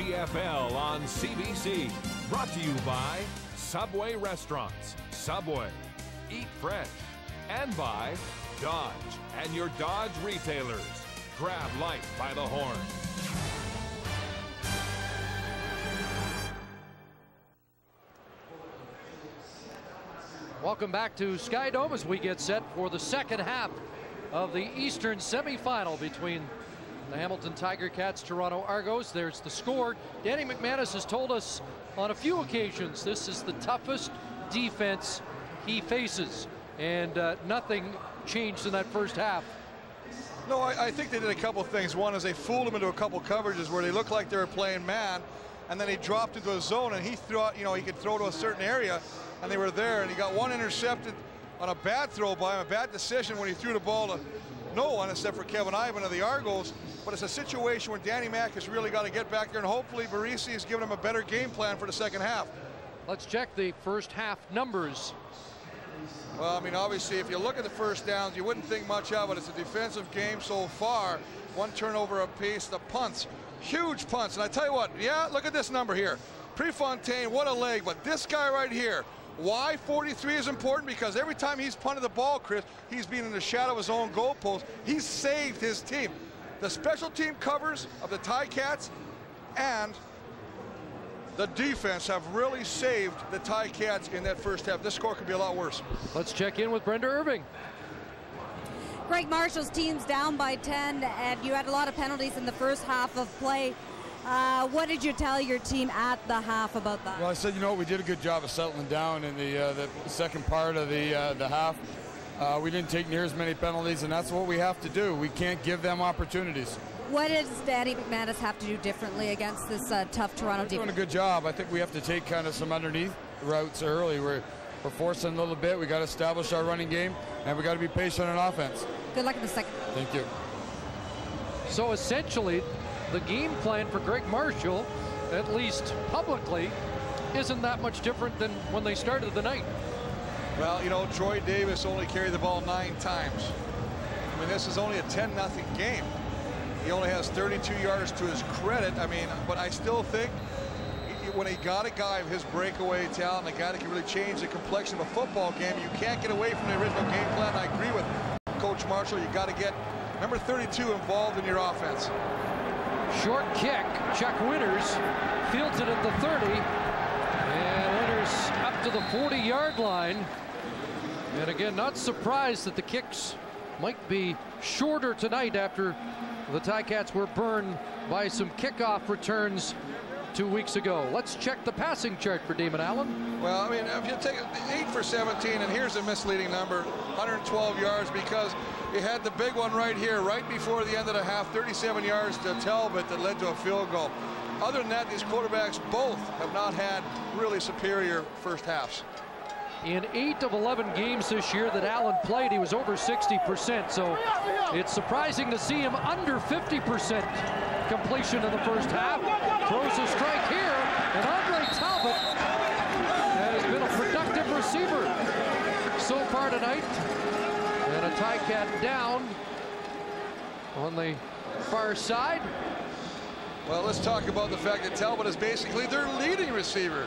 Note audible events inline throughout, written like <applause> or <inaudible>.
CFL on CBC. Brought to you by Subway Restaurants. Subway. Eat fresh. And by Dodge and your Dodge retailers. Grab life by the horn. Welcome back to Sky Dome as we get set for the second half of the Eastern semifinal between the Hamilton Tiger Cats, Toronto Argos. There's the score. Danny McManus has told us on a few occasions this is the toughest defense he faces, and uh, nothing changed in that first half. No, I, I, think they did a couple things. One is they fooled him into a couple coverages where they looked like they were playing man, and then he dropped into a zone, and he threw out, you know, he could throw to a certain area, and they were there, and he got one intercepted on a bad throw by him, a bad decision when he threw the ball to no one except for Kevin Eiben of the Argos. But it's a situation where Danny Mack has really got to get back there, and hopefully Barresi has given him a better game plan for the second half. Let's check the first half numbers. Well, I mean, obviously, if you look at the first downs, you wouldn't think much of it. It's a defensive game so far. One turnover apiece. The punts, huge punts. And I tell you what, yeah, look at this number here. Prefontaine, what a leg. But this guy right here, why 43 is important? Because every time he's punted the ball, Chris, he's been in the shadow of his own goalpost. He's saved his team. The special team covers of the Ticats and the defense have really saved the Ticats in that first half. This score could be a lot worse. Let's check in with Brenda Irving. Greg Marshall's team's down by 10, and you had a lot of penalties in the first half of play. Uh, what did you tell your team at the half about that? Well, I said, you know, we did a good job of settling down in the uh, the second part of the uh, the half. Uh, we didn't take near as many penalties, and that's what we have to do. We can't give them opportunities. What does Danny McManus have to do differently against this uh, tough Toronto defense? Doing a good job. I think we have to take kind of some underneath routes early. We're we're forcing a little bit. We got to establish our running game, and we got to be patient on offense. Good luck in the second. Thank you. So essentially, the game plan for Greg Marshall, at least publicly, isn't that much different than when they started the night. Well, you know, Troy Davis only carried the ball nine times. I mean, this is only a 10 nothing game. He only has 32 yards to his credit. I mean, but I still think when he got a guy of his breakaway talent, a guy that can really change the complexion of a football game, you can't get away from the original game plan. I agree with Coach Marshall. You got to get number 32 involved in your offense. Short kick. Chuck Winters fields it at the 30. And Winters up to the 40-yard line. And again, not surprised that the kicks might be shorter tonight after the Ticats were burned by some kickoff returns two weeks ago. Let's check the passing chart for Damon Allen. Well, I mean, if you take 8 for 17, and here's a misleading number, 112 yards, because you had the big one right here, right before the end of the half, 37 yards to Talbot that led to a field goal. Other than that, these quarterbacks both have not had really superior first halves. In eight of 11 games this year that Allen played, he was over 60%. So it's surprising to see him under 50% completion in the first half. Throws a strike here, and Andre Talbot has been a productive receiver so far tonight. And a down on the far side. Well, let's talk about the fact that Talbot is basically their leading receiver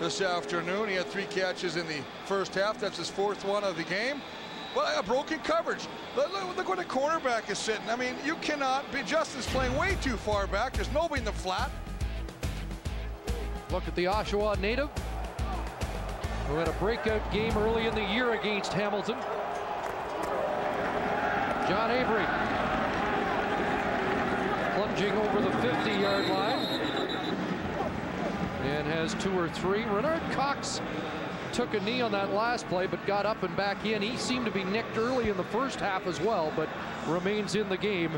this afternoon. He had three catches in the first half. That's his fourth one of the game. Well, a broken coverage. Look, look, look where the cornerback is sitting. I mean, you cannot be Justin's playing way too far back. There's nobody in the flat. Look at the Oshawa native who had a breakout game early in the year against Hamilton. John Avery plunging over the 50-yard line and has two or three. Renard Cox took a knee on that last play, but got up and back in. He seemed to be nicked early in the first half as well, but remains in the game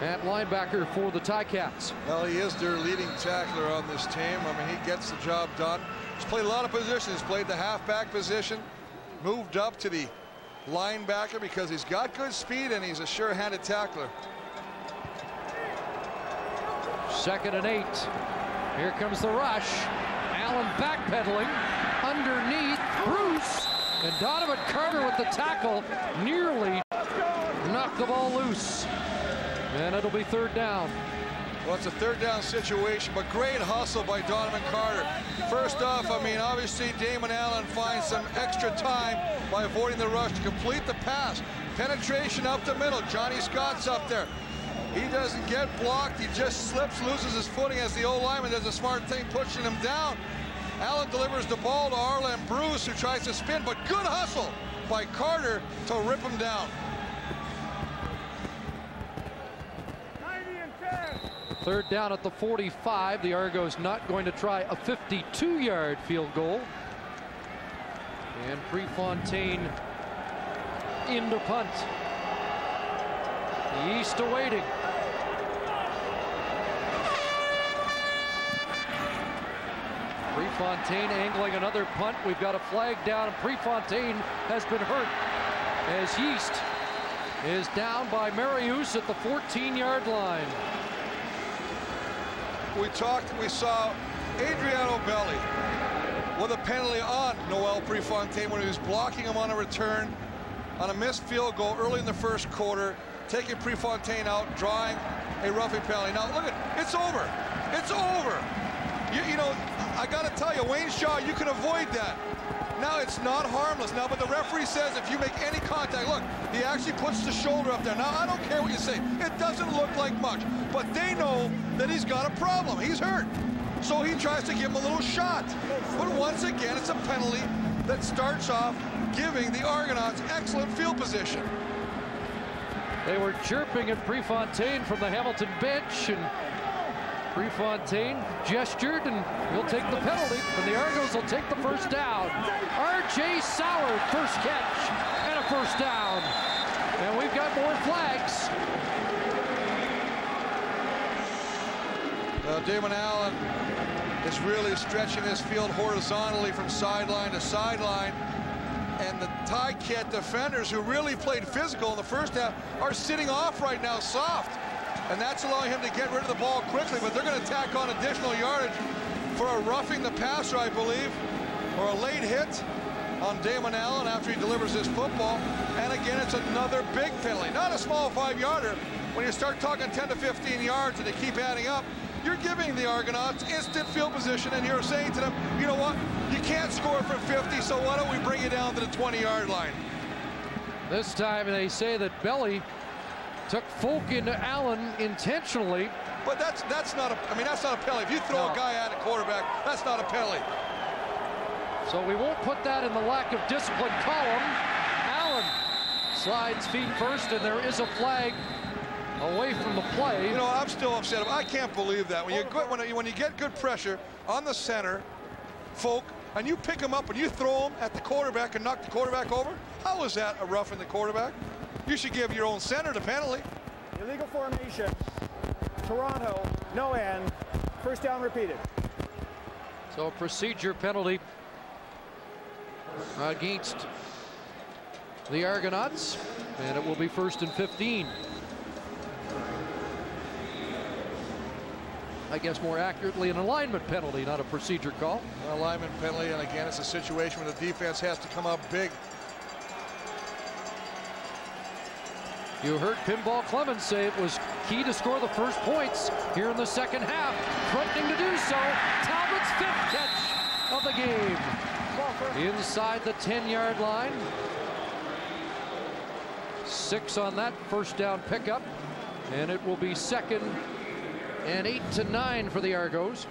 at linebacker for the Ticats. Well, he is their leading tackler on this team. I mean, he gets the job done. He's played a lot of positions. Played the halfback position, moved up to the linebacker because he's got good speed and he's a sure-handed tackler. Second and eight. Here comes the rush. Allen backpedaling underneath Bruce. And Donovan Carter with the tackle nearly knocked the ball loose. And it'll be third down. Well, it's a third down situation, but great hustle by Donovan Carter. First off, I mean, obviously Damon Allen finds some extra time by avoiding the rush to complete the pass. Penetration up the middle. Johnny Scott's up there. He doesn't get blocked. He just slips, loses his footing as the old lineman does a smart thing, pushing him down. Allen delivers the ball to Arland Bruce, who tries to spin, but good hustle by Carter to rip him down. Third down at the 45. The Argos not going to try a 52-yard field goal. And Prefontaine into punt. East awaiting. Prefontaine angling another punt. We've got a flag down, and Prefontaine has been hurt as Yeast is down by Mariuz at the 14-yard line. We talked, we saw Adriano Belli with a penalty on Noel Prefontaine when he was blocking him on a return on a missed field goal early in the first quarter, taking Prefontaine out, drawing a roughing penalty. Now look at, it's over. It's over. You, you know, I got to tell you, Wayne Shaw, you can avoid that. Now it's not harmless now, but the referee says if you make any contact, look, he actually puts the shoulder up there. Now I don't care what you say, it doesn't look like much, but they know that he's got a problem. He's hurt. So he tries to give him a little shot. But once again, it's a penalty that starts off giving the Argonauts excellent field position. They were chirping at Prefontaine from the Hamilton bench, and Prefontaine gestured, and he'll take the penalty, and the Argos will take the first down. R. Jay Soward, first catch, and a first down. And we've got more flags. Well, Damon Allen is really stretching this field horizontally from sideline to sideline. And the Ticat defenders who really played physical in the first half are sitting off right now soft. And that's allowing him to get rid of the ball quickly, but they're going to tack on additional yardage for a roughing the passer, I believe, or a late hit on Damon Allen after he delivers his football. And again, it's another big penalty. Not a small five-yarder. When you start talking 10 to 15 yards and they keep adding up, you're giving the Argonauts instant field position, and you're saying to them, you know what, you can't score from 50, so why don't we bring you down to the 20-yard line? This time they say that Belli took Folk into Allen intentionally. But that's that's not a, I mean, that's not a penalty. If you throw No. a guy at a quarterback, that's not a penalty. So we won't put that in the lack of discipline column. Allen slides feet first, and there is a flag away from the play. You know, I'm still upset. I can't believe that. When you, go, when, you- when you get good pressure on the center, folk, and you pick him up and you throw him at the quarterback and knock the quarterback over, how is that a roughing the quarterback? You should give your own center the penalty. Illegal formation. Toronto, no end. First down repeated. So a procedure penalty against the Argonauts, and it will be first and 15. I guess more accurately an alignment penalty, not a procedure call. An alignment penalty, and again, it's a situation where the defense has to come up big. You heard Pinball Clemens say it was key to score the first points here in the second half, threatening to do so. Talbot's fifth catch of the game. Inside the 10-yard line. Six on that first down pickup. And it will be second and eight to nine for the Argos.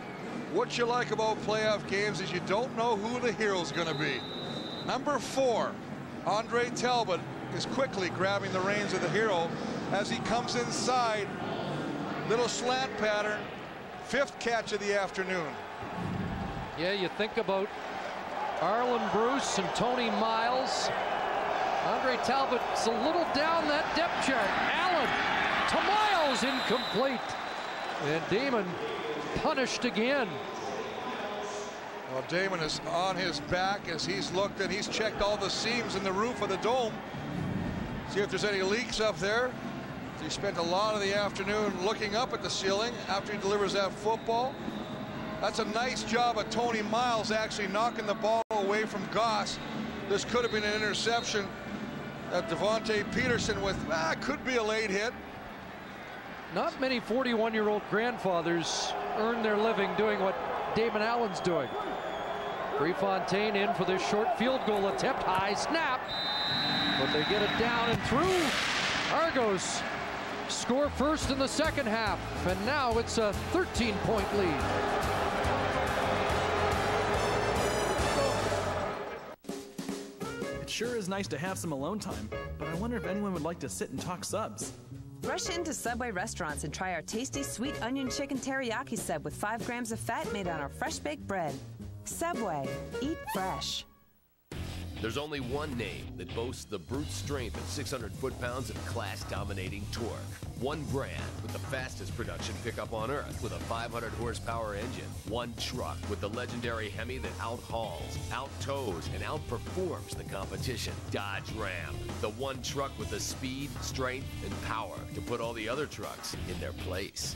What you like about playoff games is you don't know who the hero's going to be. Number four, Andre Talbot is quickly grabbing the reins of the hero as he comes inside. Little slant pattern. Fifth catch of the afternoon. Yeah, you think about Arland Bruce and Tony Miles. Andre Talbot's a little down that depth chart. Allen to Miles, incomplete. And Damon punished again. Well, Damon is on his back as he's looked and he's checked all the seams in the roof of the dome. See if there's any leaks up there. He spent a lot of the afternoon looking up at the ceiling after he delivers that football. That's a nice job of Tony Miles actually knocking the ball away from Goss. This could have been an interception. That Devontae Peterson with, ah, could be a late hit. Not many 41-year-old grandfathers earn their living doing what Damon Allen's doing. Prefontaine in for this short field goal attempt. High snap. But they get it down and through. Argos score first in the second half. And now it's a 13-point lead. It sure is nice to have some alone time, but I wonder if anyone would like to sit and talk subs. Rush into Subway restaurants and try our tasty sweet onion chicken teriyaki sub with 5 grams of fat made on our fresh baked bread. Subway, eat fresh. There's only one name that boasts the brute strength of 600 foot-pounds of class-dominating torque. One brand with the fastest production pickup on Earth with a 500 horsepower engine. One truck with the legendary Hemi that outhauls, outtows, and outperforms the competition. Dodge Ram. The one truck with the speed, strength, and power to put all the other trucks in their place.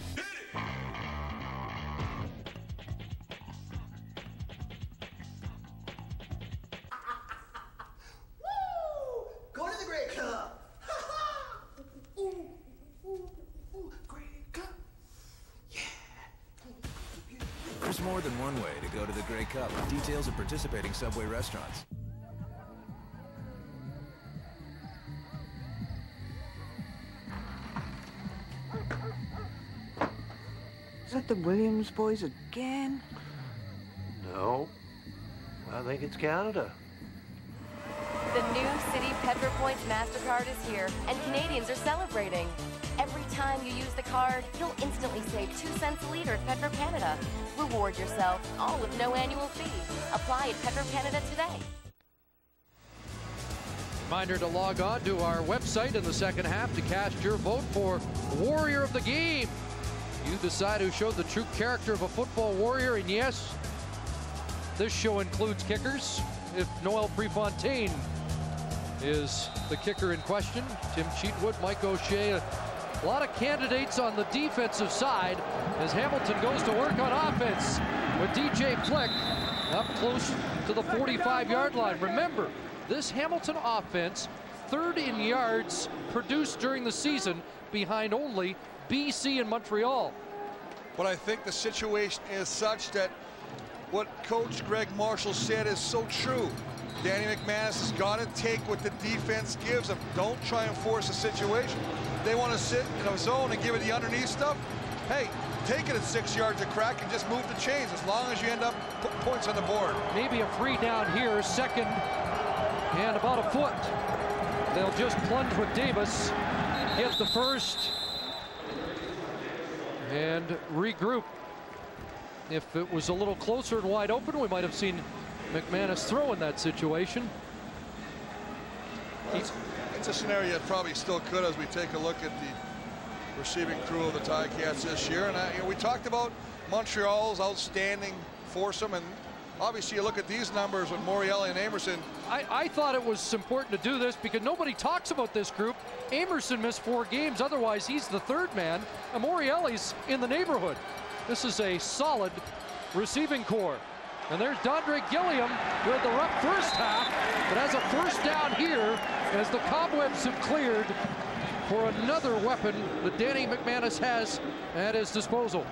Cup. At participating Subway restaurants. Is that the Williams boys again? No. I think it's Canada. The new City Petro Points MasterCard is here, and Canadians are celebrating. Time you use the card, you'll instantly save 2 cents a litre at Petro Canada. Reward yourself, all with no annual fee. Apply at Petro Canada today. Reminder to log on to our website in the second half to cast your vote for Warrior of the Game. You decide who showed the true character of a football warrior, and yes, this show includes kickers. If Noel Prefontaine is the kicker in question, Tim Cheatwood, Mike O'Shea, a lot of candidates on the defensive side as Hamilton goes to work on offense with DJ Flick up close to the 45-yard line. Remember, this Hamilton offense, third in yards produced during the season behind only BC and Montreal. But I think the situation is such that what Coach Greg Marshall said is so true. Danny McManus has got to take what the defense gives him. Don't try and force a situation. They want to sit in a zone and give it the underneath stuff. Hey, take it at six yards a crack and just move the chains as long as you end up put points on the board. Maybe a free down here, second and about a foot. They'll just plunge with Davis, get the first, and regroup. If it was a little closer and wide open, we might have seen McManus throw in that situation. It's, it's a scenario that probably still could as we take a look at the receiving crew of the Ticats this year. And uh, you know, we talked about Montreal's outstanding foursome, and obviously you look at these numbers with Morreale and Amerson. I, I, thought it was important to do this because nobody talks about this group. Amerson missed four games, otherwise he's the third man, and Morreale's in the neighborhood. This is a solid receiving core. And there's Dondre Gilliam with the rough first half, but has a first down here as the cobwebs have cleared for another weapon that Danny McManus has at his disposal.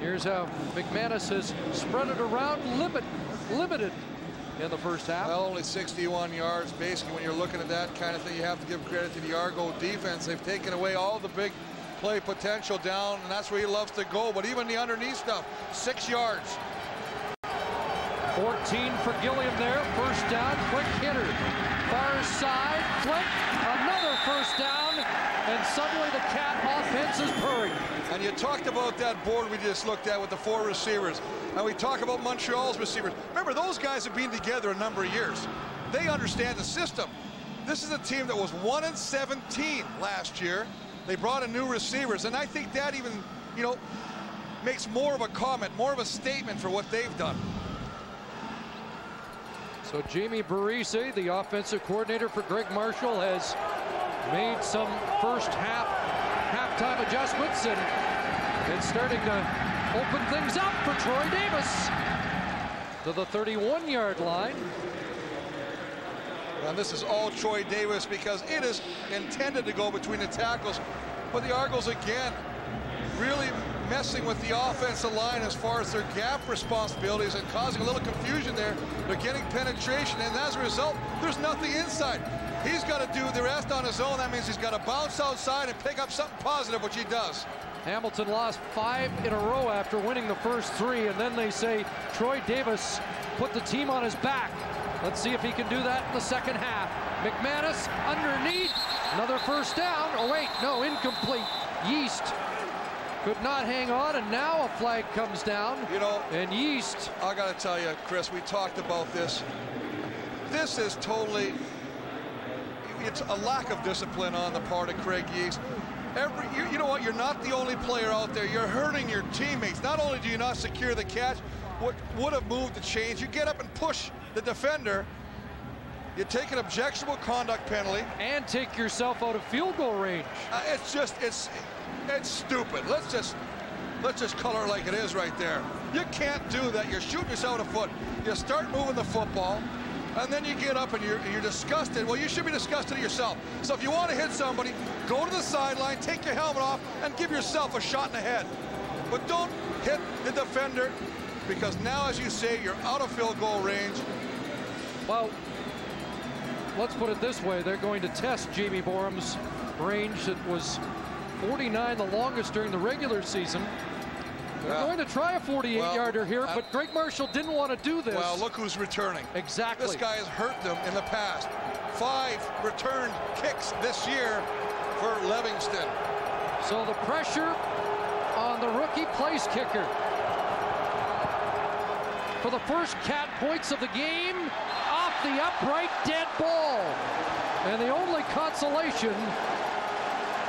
Here's how McManus has spread it around, limit, limited in the first half. Well, only 61 yards. Basically, when you're looking at that kind of thing, you have to give credit to the Argo defense. They've taken away all the big play potential down, and that's where he loves to go. But even the underneath stuff, six yards. 14 for Gilliam there. First down, quick hitter. Far side, flick, another first down, and suddenly the Cat offense is purring. And you talked about that board we just looked at with the four receivers. And we talk about Montreal's receivers. Remember, those guys have been together a number of years. They understand the system. This is a team that was 1 and 17 last year. They brought in new receivers, and I think that even, you know, makes more of a comment, more of a statement for what they've done. So Jamie Barresi, the offensive coordinator for Greg Marshall, has made some first half halftime adjustments, and it's starting to open things up for Troy Davis to the 31-yard line. And this is all Troy Davis because it is intended to go between the tackles. But the Argos again really messing with the offensive line as far as their gap responsibilities and causing a little confusion there. They're getting penetration, and as a result, there's nothing inside. He's got to do the rest on his own. That means he's got to bounce outside and pick up something positive, which he does. Hamilton lost five in a row after winning the first three, and then they say Troy Davis put the team on his back. Let's see if he can do that in the second half. McManus underneath, another first down. Oh wait, no, incomplete. Yeast could not hang on, and now a flag comes down. You know, and Yeast. I got to tell you, Chris, we talked about this. This is totally. It's a lack of discipline on the part of Craig Yeast. Every, you, you know what? You're not the only player out there. You're hurting your teammates. Not only do you not secure the catch, what would have moved the chains, you get up and push the defender. You take an objectionable conduct penalty. And take yourself out of field goal range. Uh, it's just, it's, it's stupid. Let's just, let's just color like it is right there. You can't do that. You're shooting yourself in the foot. You start moving the football, and then you get up and you're, you're disgusted. Well, you should be disgusted at yourself. So if you want to hit somebody, go to the sideline, take your helmet off, and give yourself a shot in the head. But don't hit the defender because now, as you say, you're out of field goal range. Well, let's put it this way. They're going to test Jamie Boreham's range that was 49, the longest during the regular season. They're Yeah. going to try a 48-yarder Well, here, but Greg Marshall didn't want to do this. Well, look who's returning. Exactly. This guy has hurt them in the past. Five returned kicks this year for Levingston. So the pressure on the rookie place kicker. For the first cat points of the game, off the upright dead ball. And the only consolation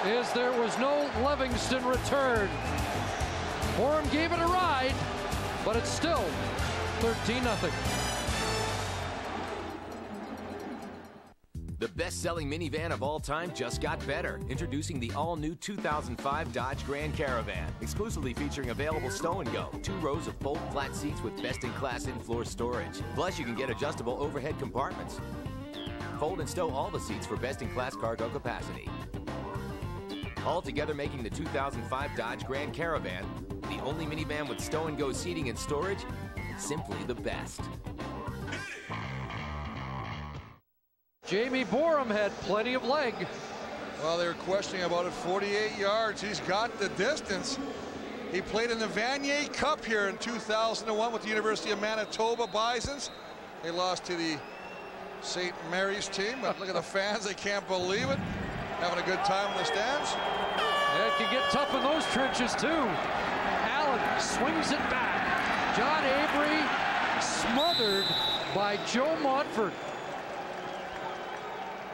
is there was no Levingston return. Boreham gave it a ride, but it's still 13 0 The best-selling minivan of all time just got better. Introducing the all-new 2005 Dodge Grand Caravan, exclusively featuring available stow and go, two rows of fold flat seats with best-in-class in-floor storage. Plus, you can get adjustable overhead compartments. Fold and stow all the seats for best-in-class cargo capacity. Altogether making the 2005 Dodge Grand Caravan the only minivan with stow and go seating and storage, simply the best. Jamie Boreham had plenty of leg. Well, they were questioning about it. 48 yards. He's got the distance. He played in the Vanier Cup here in 2001 with the University of Manitoba Bisons. They lost to the St. Mary's team, but look at the fans. They can't believe it. Having a good time in the stands. It can get tough in those trenches, too. Allen swings it back. John Avery smothered by Joe Montford.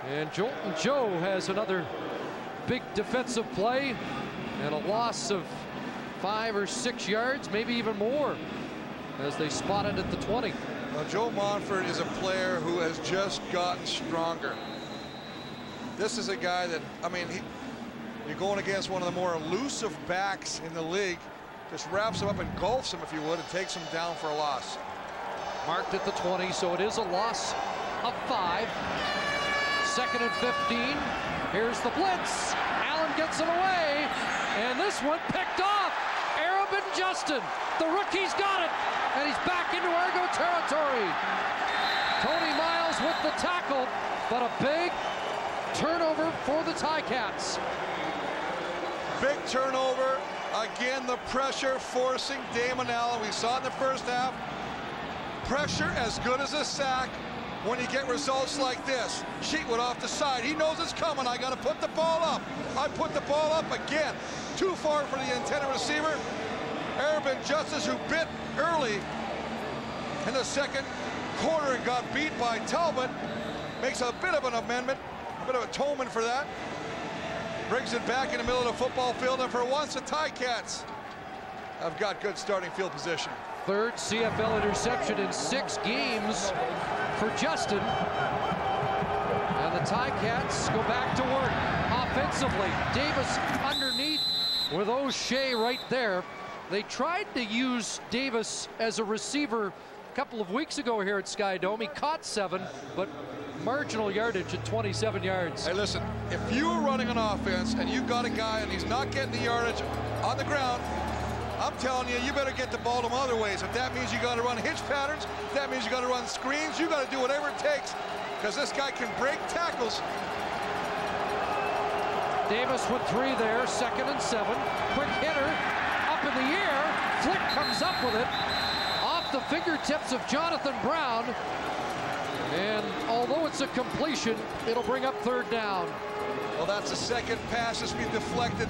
And Jolton Joe has another big defensive play and a loss of five or six yards, maybe even more, as they spotted at the 20. Now, Joe Montford is a player who has just gotten stronger. This is a guy that, I mean, he, you're going against one of the more elusive backs in the league. Just wraps him up, engulfs him, if you would, and takes him down for a loss. Marked at the 20, so it is a loss of five. Second and 15. Here's the blitz. Allen gets it away, and this one picked off. Arabin Justin, the rookie's got it, and he's back into Argo territory. Tony Miles with the tackle, but a big turnover for the Ticats. Big turnover. Again, the pressure forcing Damon Allen. We saw in the first half. Pressure as good as a sack when you get results like this. Cheatwood off the side. He knows it's coming. I got to put the ball up. I put the ball up again. Too far for the intended receiver. Arabin Justice, who bit early in the second quarter and got beat by Talbot, makes a bit of an amendment, bit of atonement for that. Brings it back in the middle of the football field, and for once, the Ticats have got good starting field position. Third CFL interception in six games for Justin. And the Ticats go back to work offensively. Davis underneath with O'Shea right there. They tried to use Davis as a receiver a couple of weeks ago here at Sky Dome. He caught seven, but marginal yardage at 27 yards. Hey, listen, if you are running an offense and you've got a guy and he's not getting the yardage on the ground, I'm telling you, you better get the ball to other ways. If that means you got to run hitch patterns, if that means you got to run screens, you got to do whatever it takes because this guy can break tackles. Davis with three there, second and seven. Quick hitter, up in the air. Flick comes up with it off the fingertips of Jonathan Brown. And although it's a completion, it'll bring up third down. Well, that's the second pass that's been deflected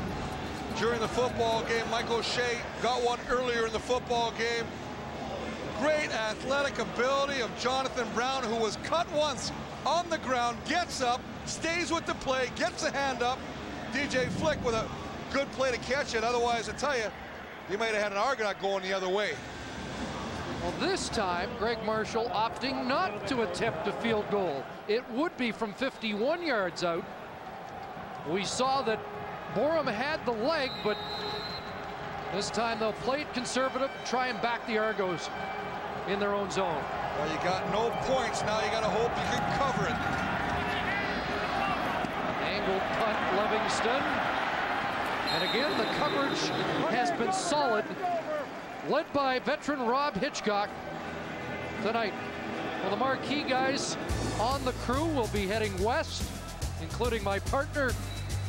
during the football game. Michael O'Shea got one earlier in the football game. Great athletic ability of Jonathan Brown, who was cut once on the ground, gets up, stays with the play, gets a hand up. DJ Flick with a good play to catch it. Otherwise, I tell you, you might have had an Argonaut going the other way. Well, this time, Greg Marshall opting not to attempt a field goal. It would be from 51 yards out. We saw that Boreham had the leg, but this time they'll play it conservative, try and back the Argos in their own zone. Well, you got no points. Now you got to hope you can cover it. Angled punt, Levingston. And again, the coverage has been solid, led by veteran Rob Hitchcock tonight. Well, the marquee guys on the crew will be heading west, including my partner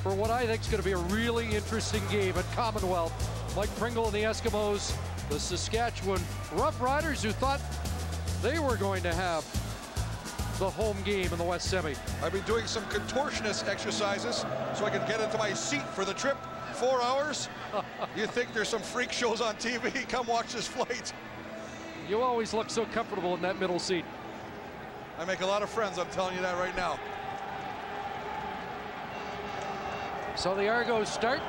for what I think is going to be a really interesting game at Commonwealth. Mike Pringle and the Eskimos, the Saskatchewan Rough Riders who thought they were going to have the home game in the West Semi. I've been doing some contortionist exercises so I can get into my seat for the trip. Four hours? you think there's some freak shows on TV? <laughs> Come watch this flight. You always look so comfortable in that middle seat. I make a lot of friends, I'm telling you that right now. So the Argos start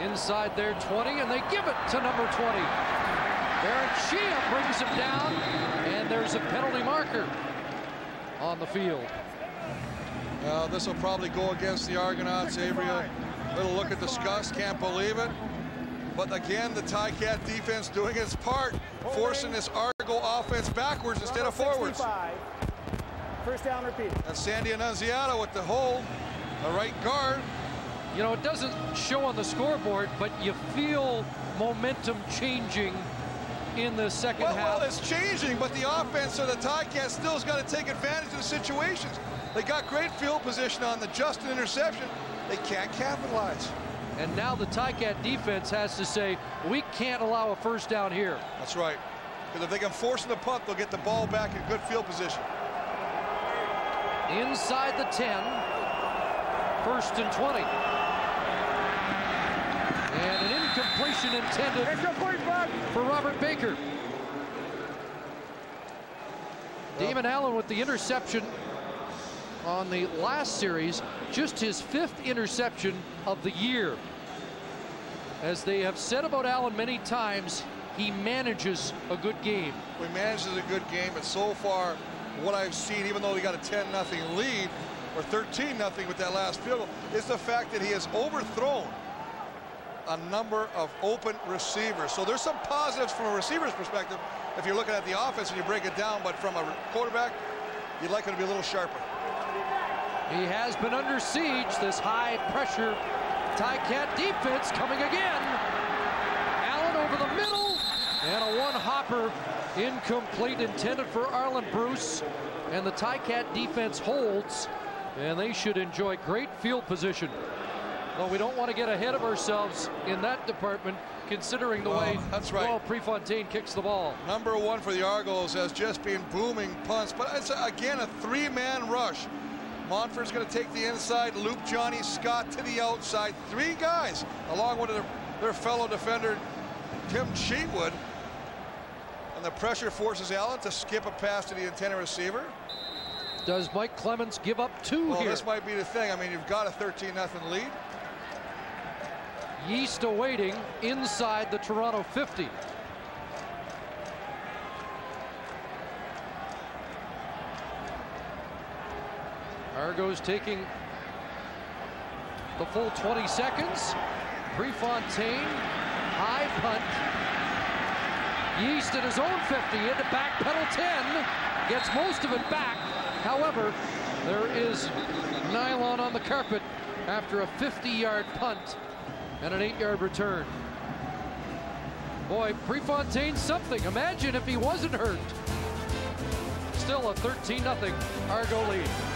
inside their 20, and they give it to number 20. Barrett Shea brings him down, and there's a penalty marker on the field. Well, this will probably go against the Argonauts. Avery, a little look at disgust, can't believe it. But again, the Ticat defense doing its part, forcing this Argo offense backwards instead of forwards. First down, repeat. And Sandy Annunziata with the hold, the right guard. You know, it doesn't show on the scoreboard, but you feel momentum changing in the second well, half. Well, it's changing, but the offense of the Ticats still has got to take advantage of the situations. They got great field position on the Justin interception. They can't capitalize. And now the Ticat defense has to say, we can't allow a first down here. That's right. Because if they can force the punt, they'll get the ball back in good field position. Inside the 10, first and 20. And an incompletion intended for Robert Baker. Damon Allen with the interception on the last series, just his fifth interception of the year. As they have said about Allen many times, he manages a good game. He manages a good game, but so far, what I've seen, even though he got a 10-0 lead, or 13-0 with that last field goal, is the fact that he has overthrown a number of open receivers. So there's some positives from a receiver's perspective if you're looking at the offense and you break it down, but from a quarterback, you'd like it to be a little sharper. He has been under siege, this high pressure Ticat defense coming again. Allen over the middle and a one hopper incomplete intended for Arland Bruce and the Ticat defense holds and they should enjoy great field position. Though we don't want to get ahead of ourselves in that department considering the well, way that's right. Noel Prefontaine kicks the ball. Number one for the Argos has just been booming punts, but it's again a three-man rush. Montford's going to take the inside, loop Johnny Scott to the outside. Three guys, along with their, their fellow defender, Tim Cheatwood. And the pressure forces Allen to skip a pass to the antenna receiver. Does Mike Clemens give up two well, here? this might be the thing. I mean, you've got a 13-0 lead. Yeast awaiting inside the Toronto 50. Argos taking the full 20 seconds. Prefontaine, high punt. Yeast at his own 50 into back pedal 10. gets most of it back. However, there is nylon on the carpet after a 50-yard punt and an eight-yard return. Boy, Prefontaine's something. Imagine if he wasn't hurt. Still a 13-0 Argo lead.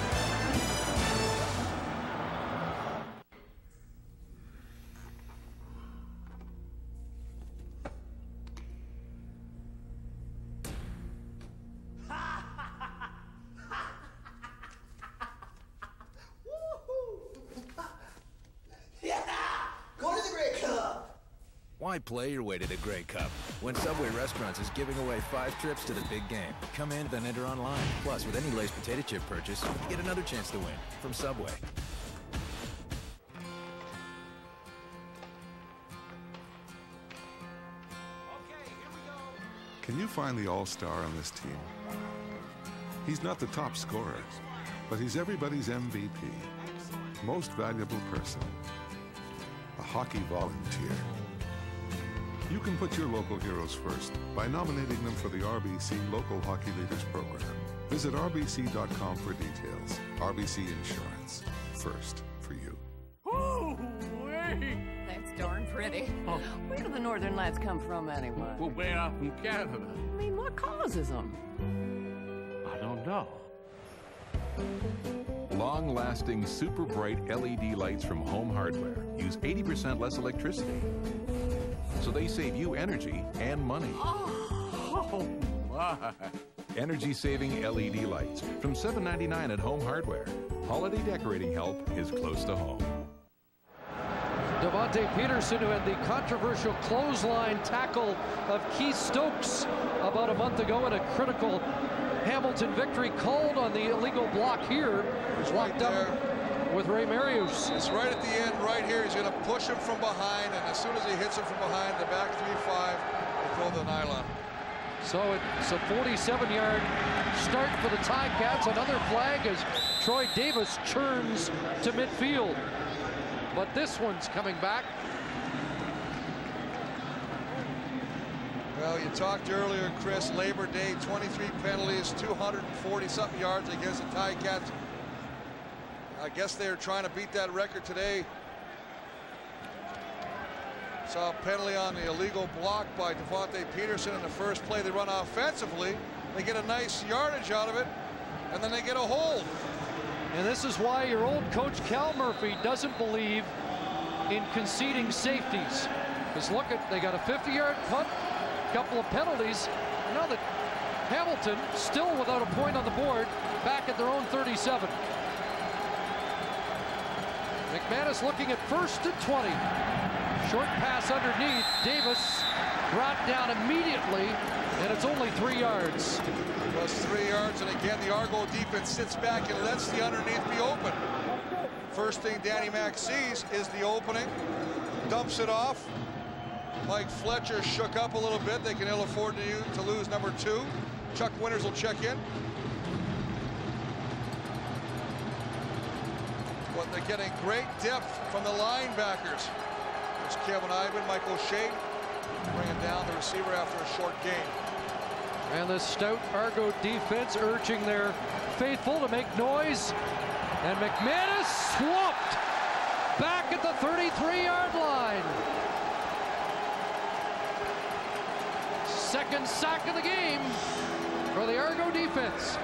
Play your way to the Grey Cup when Subway Restaurants is giving away five trips to the big game? Come in, then enter online. Plus, with any Lay's potato chip purchase, you get another chance to win from Subway. Can you find the all-star on this team? He's not the top scorer, but he's everybody's MVP. Most valuable person. A hockey volunteer. You can put your local heroes first by nominating them for the RBC Local Hockey Leaders Program. Visit rbc.com for details. RBC Insurance. First for you. That's darn pretty. Where do the northern lights come from anyway? Well, way out from Canada. I mean, what causes them? I don't know. Long-lasting, super bright LED lights from Home Hardware use 80% less electricity. So they save you energy and money. <gasps> Oh, my. Energy-saving LED lights from $7.99 at Home Hardware. Holiday decorating help is close to home. Devontae Peterson, who had the controversial clothesline tackle of Keith Stokes about a month ago in a critical Hamilton victory, called on the illegal block here. He's Locked right up with Ray Mariuz. It's right at the end, right here. He's going to push him from behind, and as soon as he hits him from behind, the back 3-5, will throw the nylon. So it's a 47-yard start for the Tie Cats. Another flag as Troy Davis churns to midfield. But this one's coming back. Well, you talked earlier, Chris, Labor Day, 23 penalties, 240-something yards against the Ticats. I guess they're trying to beat that record today. Saw a penalty on the illegal block by Devontae Peterson in the first play. They run offensively. They get a nice yardage out of it, and then they get a hold. And this is why your old coach Cal Murphy doesn't believe in conceding safeties. Because look at, they got a 50-yard punt, couple of penalties. Now that Hamilton still without a point on the board, back at their own 37. McManus looking at first and 20. Short pass underneath. Davis brought down immediately, and it's only three yards. Three yards, and again, the Argo defense sits back and lets the underneath be open. First thing Danny Mack sees is the opening, dumps it off. Mike Fletcher shook up a little bit. They can ill afford to, to lose number two. Chuck Winters will check in. They're getting great depth from the linebackers. There's Kevin Eiben, Michael O'Shea bringing down the receiver after a short game. And the stout Argo defense urging their faithful to make noise. And McManus swamped back at the 33-yard line. Second sack of the game for the Argo defense.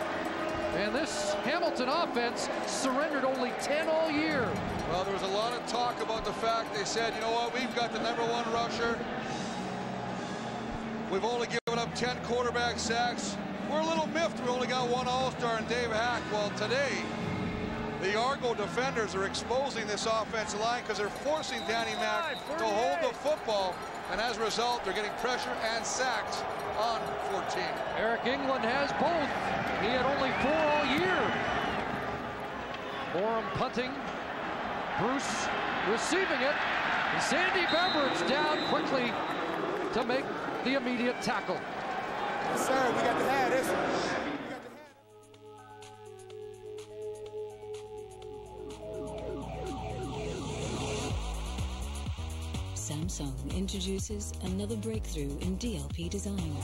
And this Hamilton offense surrendered only 10 all year. Well, there was a lot of talk about the fact they said, you know what, we've got the number one rusher. We've only given up 10 quarterback sacks. We're a little miffed. We only got one All-Star in Dave Hack. Well, today, the Argo defenders are exposing this offensive line because they're forcing Danny Mack to hold the football. And as a result, they're getting pressure and sacks on 14. Eric England has both. He had only four all year. Boreham punting. Bruce receiving it. And Sandy Beveridge down quickly to make the immediate tackle. Yes, sir, we got to have this. Samsung introduces another breakthrough in DLP design.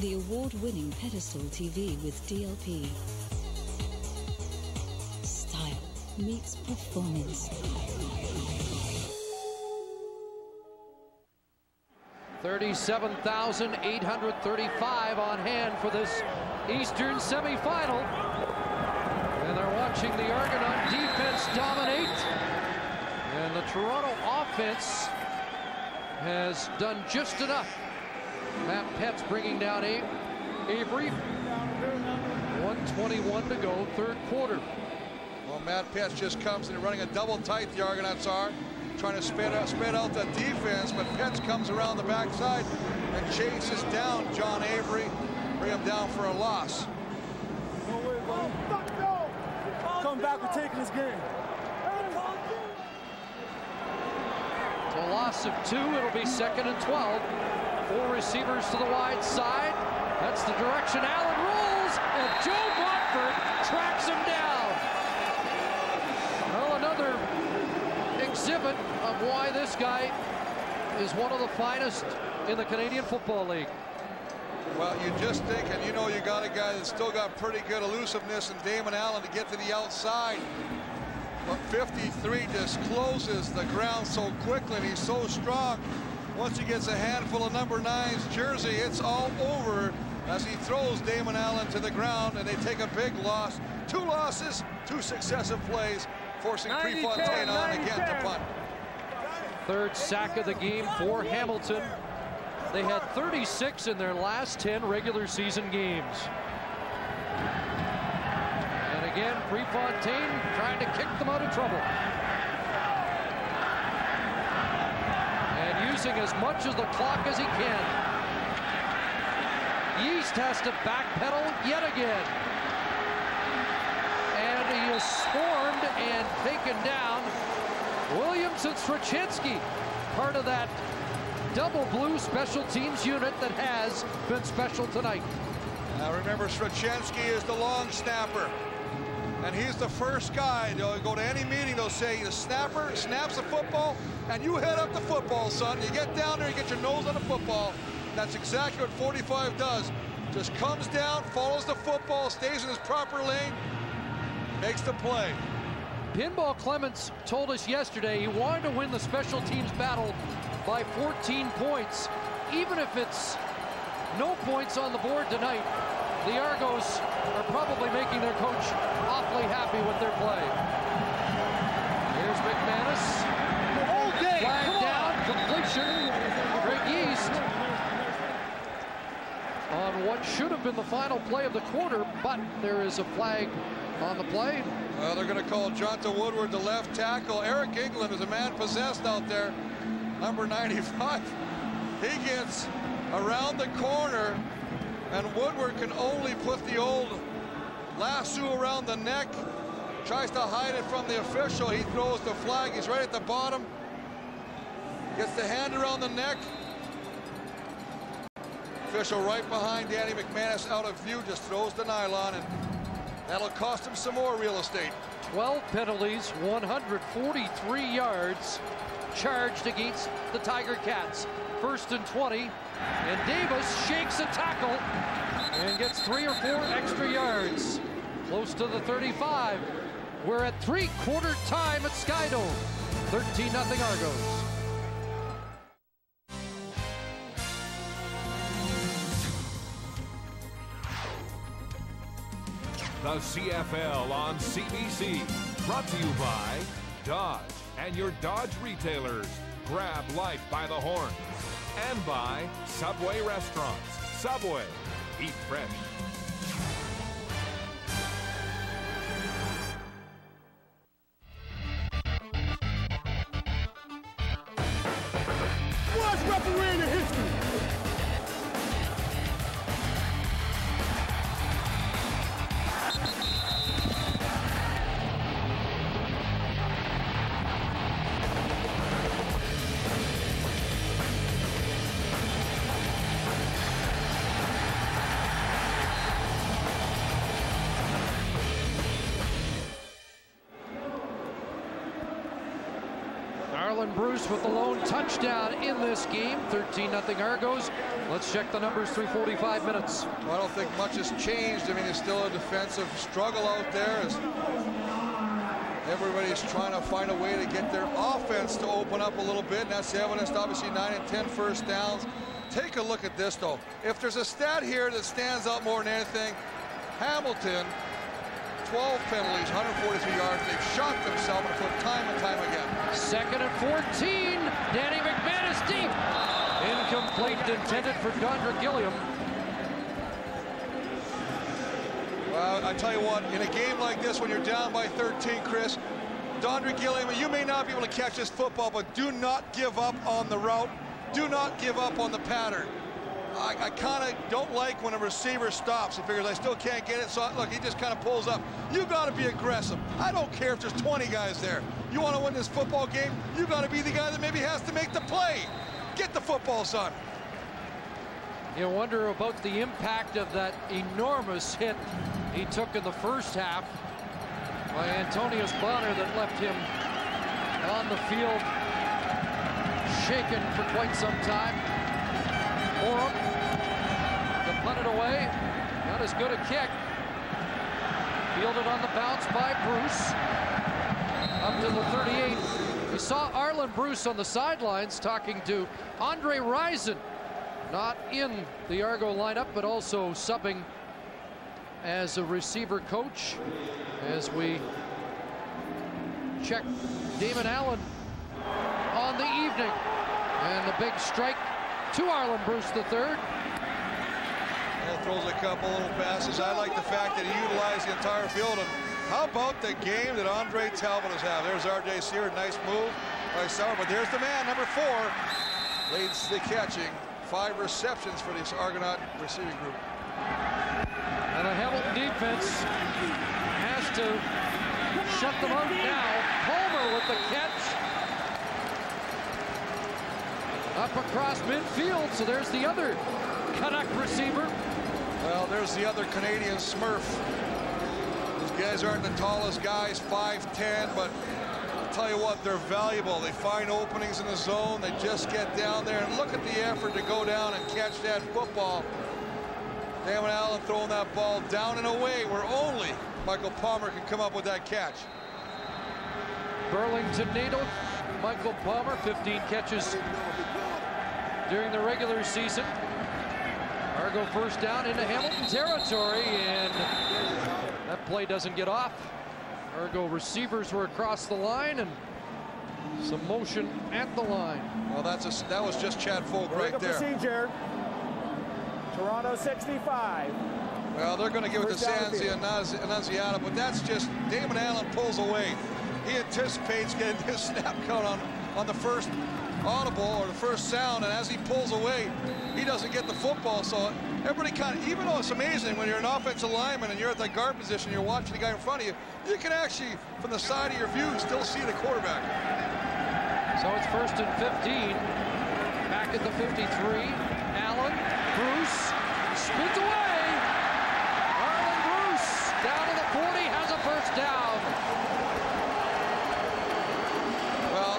The award-winning pedestal TV with DLP. Style meets performance. Thirty-seven thousand eight hundred thirty-five on hand for this Eastern semifinal. And they're watching the Argonaut defense dominate. And the Toronto offense has done just enough. Matt Petz bringing down A Avery. 121 to go, third quarter. Well, Matt Petz just comes and running a double tight, the Argonauts are. Trying to spread out, spread out the defense, but Petz comes around the backside and chases down John Avery. Bring him down for a loss. Come back, we're taking this game. To a loss of two, it'll be second and 12. Four receivers to the wide side. That's the direction Allen rolls, and Joe Montford tracks him down. Well, another exhibit of why this guy is one of the finest in the Canadian Football League. Well, you just think, and you know you got a guy that's still got pretty good elusiveness in Damon Allen to get to the outside. But 53 just closes the ground so quickly, and he's so strong. Once he gets a handful of number nine's jersey, it's all over as he throws Damon Allen to the ground, and they take a big loss. Two losses, two successive plays, forcing Prefontaine on again to punt. Third sack of the game for Hamilton. They had 36 in their last 10 regular season games. And again, Prefontaine trying to kick them out of trouble. And as much of the clock as he can. Yeast has to backpedal yet again. And he is swarmed and taken down. Williams and Straczynski, part of that double blue special teams unit that has been special tonight. Now remember, Straczynski is the long snapper. And he's the first guy. They'll go to any meeting, they'll say the snapper snaps the football, and you head up the football, son. You get down there, you get your nose on the football. That's exactly what 45 does. Just comes down, follows the football, stays in his proper lane, makes the play. Pinball Clemons told us yesterday he wanted to win the special teams battle by 14 points, even if it's no points on the board tonight. The Argos are probably making their coach awfully happy with their play. Here's McManus. Flag down, completion. Craig Yeast on what should have been the final play of the quarter, but there is a flag on the play. Well, they're going to call Jonta Woodard the left tackle. Eric England is a man possessed out there. Number 95. He gets around the corner, and Woodard can only put the old lasso around the neck. Tries to hide it from the official. He throws the flag. He's right at the bottom. Gets the hand around the neck. Official right behind Danny McManus out of view, just throws the nylon, and that'll cost him some more real estate. 12 penalties, 143 yards charged against the Tiger Cats. First and 20, and Davis shakes a tackle and gets three or four extra yards. Close to the 35. We're at three-quarter time at Skydome. 13-0 Argos. The CFL on CBC. Brought to you by Dodge and your Dodge retailers. Grab life by the horns. And by Subway Restaurants. Subway. Eat fresh. With the lone touchdown in this game. 13 0 Argos. Let's check the numbers through 45 minutes. Well, I don't think much has changed. I mean, it's still a defensive struggle out there as everybody's trying to find a way to get their offense to open up a little bit. And that's evidenced, obviously, 9 and 10 first downs. Take a look at this, though. If there's a stat here that stands out more than anything, Hamilton 12 penalties, 143 yards. They've shot themselves in the foot time and time again. Second and 14. Danny McManus deep. Incomplete, intended for Dondre Gilliam. Well, I tell you what, in a game like this, when you're down by 13, Chris, Dondre Gilliam, you may not be able to catch this football, but do not give up on the route. Do not give up on the pattern. I, I kind of don't like when a receiver stops. He figures I still can't get it, so look, he just kind of pulls up. You got to be aggressive. I don't care if there's 20 guys there. You want to win this football game, you got to be the guy that maybe has to make the play. Get the football, son. You wonder about the impact of that enormous hit he took in the first half by Antonius Bonner that left him on the field shaken for quite some time. Boreham to punt it away. Not as good a kick. Fielded on the bounce by Bruce. Up to the 38. We saw Arland Bruce on the sidelines talking to Andre Rison. Not in the Argo lineup, but also subbing as a receiver coach as we check Damon Allen on the evening. And the big strike to Arland Bruce III. And throws a couple little passes. I like the fact that he utilized the entire field. And how about the game that Andre Talbot has had? There's R. Jay Soward, nice move by Soward. But there's the man, number four, leads the catching. Five receptions for this Argonaut receiving group. And the Hamilton defense has to shut them out now. Palmer with the catch. Up across midfield, so there's the other Canuck receiver. Well, there's the other Canadian Smurf. These guys aren't the tallest guys, 5'10", but I'll tell you what, they're valuable. They find openings in the zone. They just get down there and look at the effort to go down and catch that football. Damon Allen throwing that ball down and away where only Michael Palmer can come up with that catch. Burlington Needle, Michael Palmer, 15 catches during the regular season. Argo first down into Hamilton territory, and that play doesn't get off. Argo receivers were across the line, and some motion at the line. Well, that's a, that was just Chad Folk right there. procedure. Toronto 65. Well, they're going to give it to Sanzi Annunziata, but that's just Damon Allen pulls away. He anticipates getting his <laughs> snap count on, on the first audible or the first sound, and as he pulls away, he doesn't get the football. So everybody kind of, even though it's amazing when you're an offensive lineman and you're at that guard position, you're watching the guy in front of you, you can actually, from the side of your view, still see the quarterback. So it's first and 15. Back at the 53. Allen, Bruce, spins away. Arland Bruce down to the 40, has a first down. Well,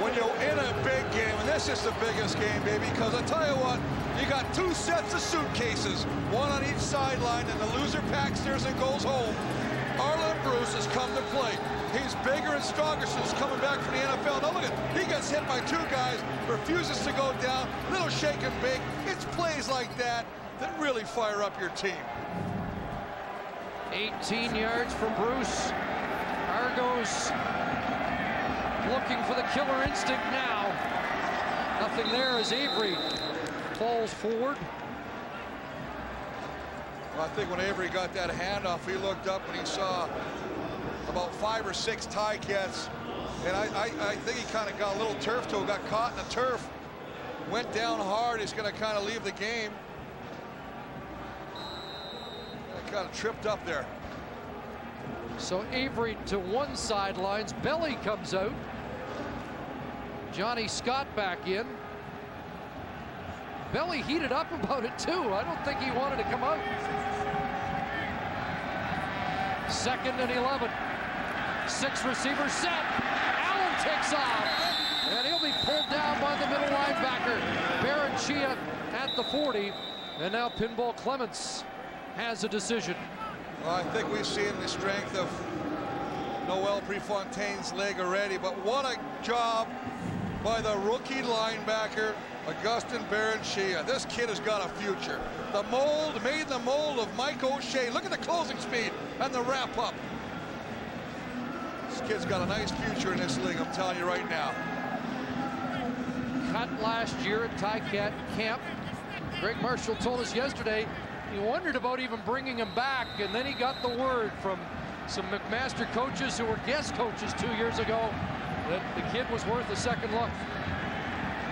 when you're in a big this is the biggest game, baby, because I tell you what, you got two sets of suitcases, one on each sideline, and the loser packs theirs and goes home. Arland Bruce has come to play. He's bigger and stronger since coming back from the NFL. Now look at, he gets hit by two guys, refuses to go down, little shake and bake. It's plays like that that really fire up your team. 18 yards for Bruce. Argos looking for the killer instinct now. Nothing there as Avery falls forward. Well, I think when Avery got that handoff, he looked up and he saw about five or six Ticats. And I, I, I think he kind of got a little turf toe, got caught in the turf, went down hard. He's going to kind of leave the game. kind of tripped up there. So Avery to one sidelines. Belly comes out. Johnny Scott back in. Belly heated up about it too. I don't think he wanted to come out. Second and 11. Six receivers set. Allen takes off. And he'll be pulled down by the middle linebacker. Barrenechea at the 40. And now Pinball Clemons has a decision. Well, I think we've seen the strength of Noel Prefontaine's leg already, but what a job by the rookie linebacker, Augustin Barrenechea. This kid has got a future. The mold, made the mold of Mike O'Shea. Look at the closing speed and the wrap up. This kid's got a nice future in this league, I'm telling you right now. Cut last year at Ticat camp. Greg Marshall told us yesterday he wondered about even bringing him back, and then he got the word from some McMaster coaches who were guest coaches two years ago that the kid was worth a second look.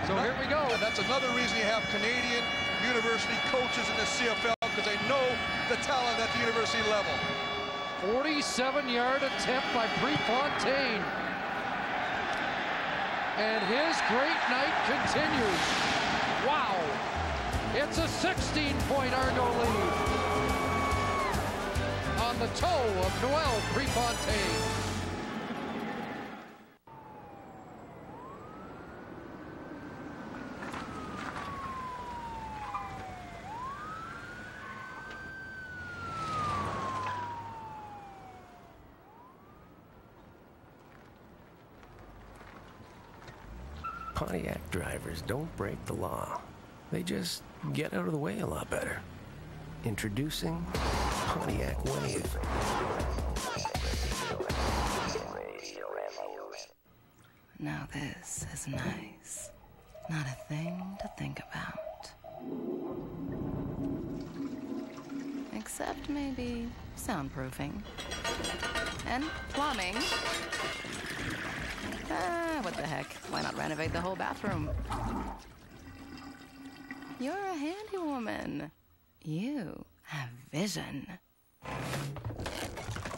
So here we go. And that's another reason you have Canadian university coaches in the CFL because they know the talent at the university level. 47-yard attempt by Prefontaine. And his great night continues. Wow. It's a 16-point Argo lead on the toe of Noel Prefontaine. Pontiac drivers don't break the law. They just get out of the way a lot better. Introducing Pontiac Wave. Now this is nice. Not a thing to think about. Except maybe soundproofing. And plumbing. Ah, what the heck? Why not renovate the whole bathroom? You're a handy woman. You have vision.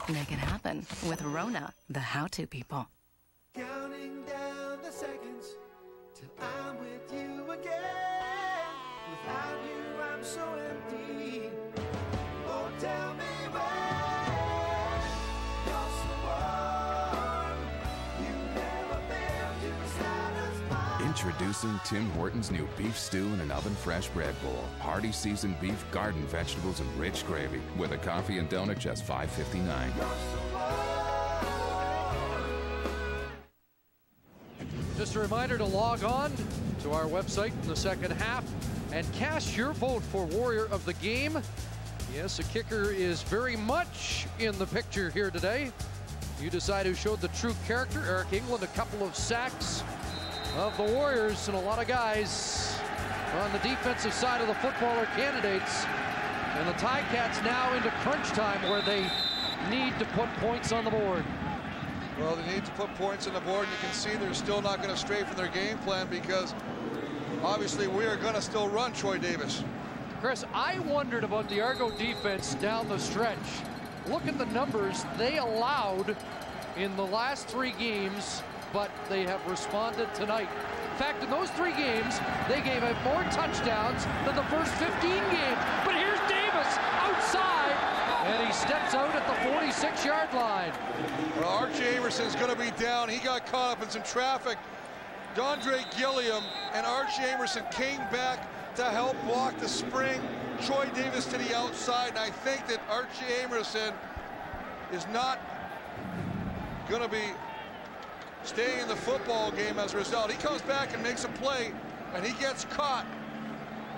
Make it happen with Rona, the how-to people. Introducing Tim Hortons new beef stew in an oven fresh bread bowl. Hearty seasoned beef, garden vegetables, and rich gravy. With a coffee and donut, just $5.59. Just a reminder to log on to our website in the second half and cast your vote for Warrior of the Game. Yes, a kicker is very much in the picture here today. You decide who showed the true character. Eric England, a couple of sacks of the Warriors, and a lot of guys on the defensive side of the football are candidates. And the Ticats now into crunch time where they need to put points on the board. Well, they need to put points on the board. You can see they're still not going to stray from their game plan because obviously we are going to still run Troy Davis. Chris, I wondered about the Argo defense down the stretch. Look at the numbers they allowed in the last three games, but they have responded tonight. In fact, in those three games, they gave up more touchdowns than the first 15 games. But here's Davis outside, and he steps out at the 46-yard line. Well, Archie Amerson's going to be down. He got caught up in some traffic. Dondre Gilliam and Archie Amerson came back to help block the spring. Troy Davis to the outside, and I think that Archie Amerson is not going to be staying in the football game as a result. He comes back and makes a play, and he gets caught.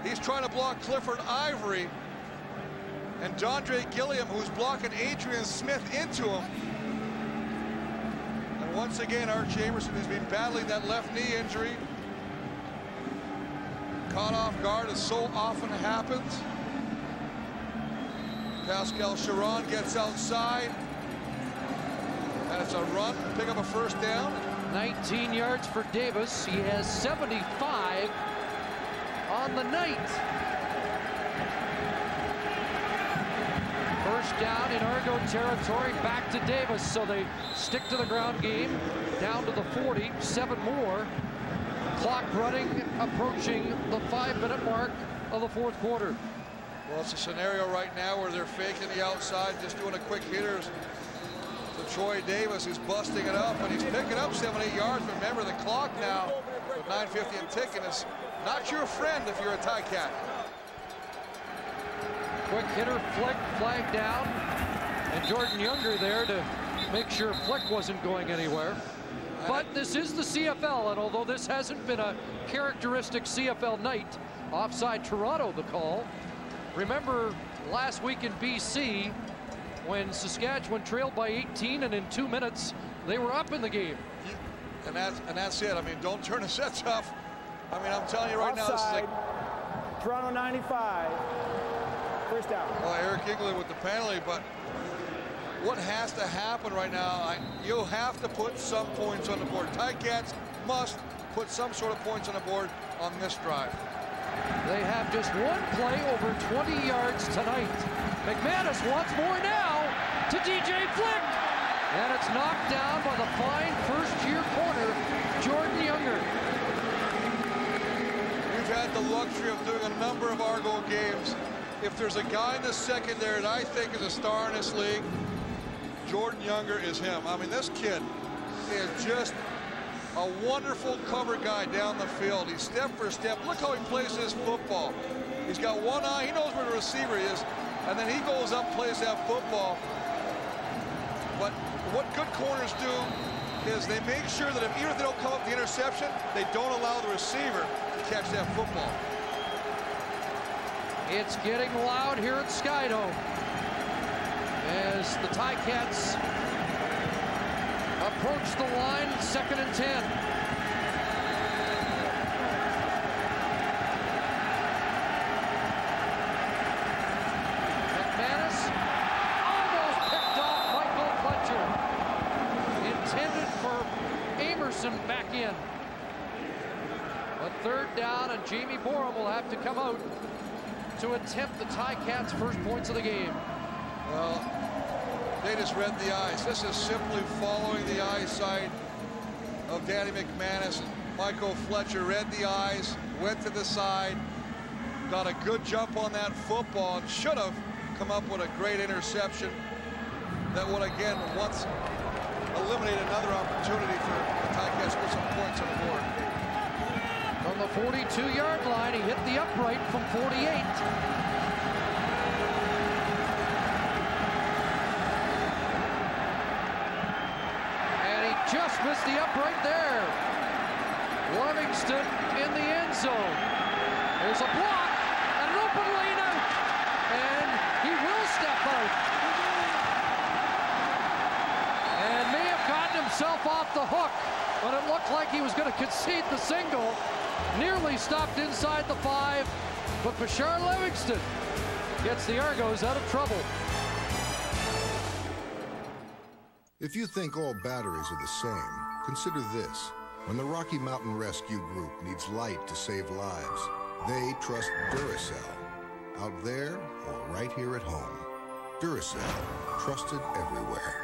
He's trying to block Clifford Ivory, and Dondre Gilliam, who's blocking Adrian Smith into him. And once again, Archie Amerson has been battling that left knee injury. Caught off guard as so often happens. Pascal Sharon gets outside. And it's a run, pick up a first down. 19 yards for Davis. He has 75 on the night. First down in Argo territory, back to Davis. So they stick to the ground game, down to the 40, seven more. Clock running, approaching the five-minute mark of the fourth quarter. Well, it's a scenario right now where they're faking the outside, just doing a quick hitters Troy Davis, who's busting it up, and he's picking up seven, eight yards. Remember, the clock now with 9.50 and ticking is not your friend if you're a Ticat. Quick hitter, Flick, flag down, and Jordan Younger there to make sure Flick wasn't going anywhere. But this is the CFL, and although this hasn't been a characteristic CFL night, offside Toronto the call. Remember last week in BC when Saskatchewan trailed by 18 and in two minutes they were up in the game. And that's, and that's it. I mean, don't turn the sets off. I mean, I'm telling you right Offside. now, this is like Toronto 95. First down. Well, Eric England with the penalty, but what has to happen right now, I, you'll have to put some points on the board. Ticats must put some sort of points on the board on this drive. They have just one play over 20 yards tonight. McManus wants more now to DJ Flick. And it's knocked down by the fine first-year corner, Jordan Younger. We've had the luxury of doing a number of Argo games. If there's a guy in the secondary that I think is a star in this league, Jordan Younger is him. I mean, this kid is just a wonderful cover guy down the field. He's step for step. Look how he plays his football. He's got one eye. He knows where the receiver is. And then he goes up, plays that football. But what good corners do is they make sure that if, even if they don't come up with the interception, they don't allow the receiver to catch that football. It's getting loud here at Skydome as the Ticats approach the line, second and 10. McManus almost picked off Michael Fletcher. Intended for Amerson back in. A third down, and Jamie Boreham will have to come out to attempt the Ticats' first points of the game. Well, they just read the eyes. This is simply following the eyesight of Danny McManus. Michael Fletcher read the eyes, went to the side, got a good jump on that football, and should have come up with a great interception that would, again, once eliminate another opportunity for the Ticats to put some points on the board. From the 42-yard line, he hit the upright from 48. And he just missed the upright there. Levingston in the end zone. There's a block, and an open lane out. And he will step out. And may have gotten himself off the hook but it looked like he was going to concede the single. Nearly stopped inside the five, but Bashir Levingston gets the Argos out of trouble. If you think all batteries are the same, consider this. When the Rocky Mountain Rescue Group needs light to save lives, they trust Duracell. Out there or right here at home. Duracell, trusted everywhere.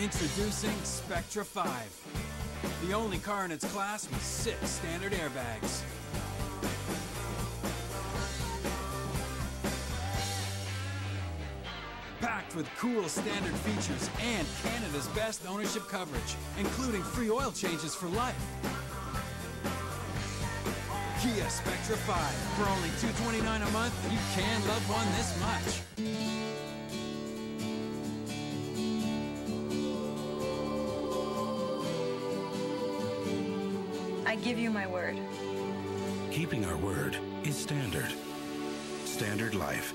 Introducing Spectra 5, the only car in its class with six standard airbags. Packed with cool standard features and Canada's best ownership coverage, including free oil changes for life. Kia Spectra 5. For only 229 a month, you can love one this much. Give you my word. Keeping our word is standard. Standard life.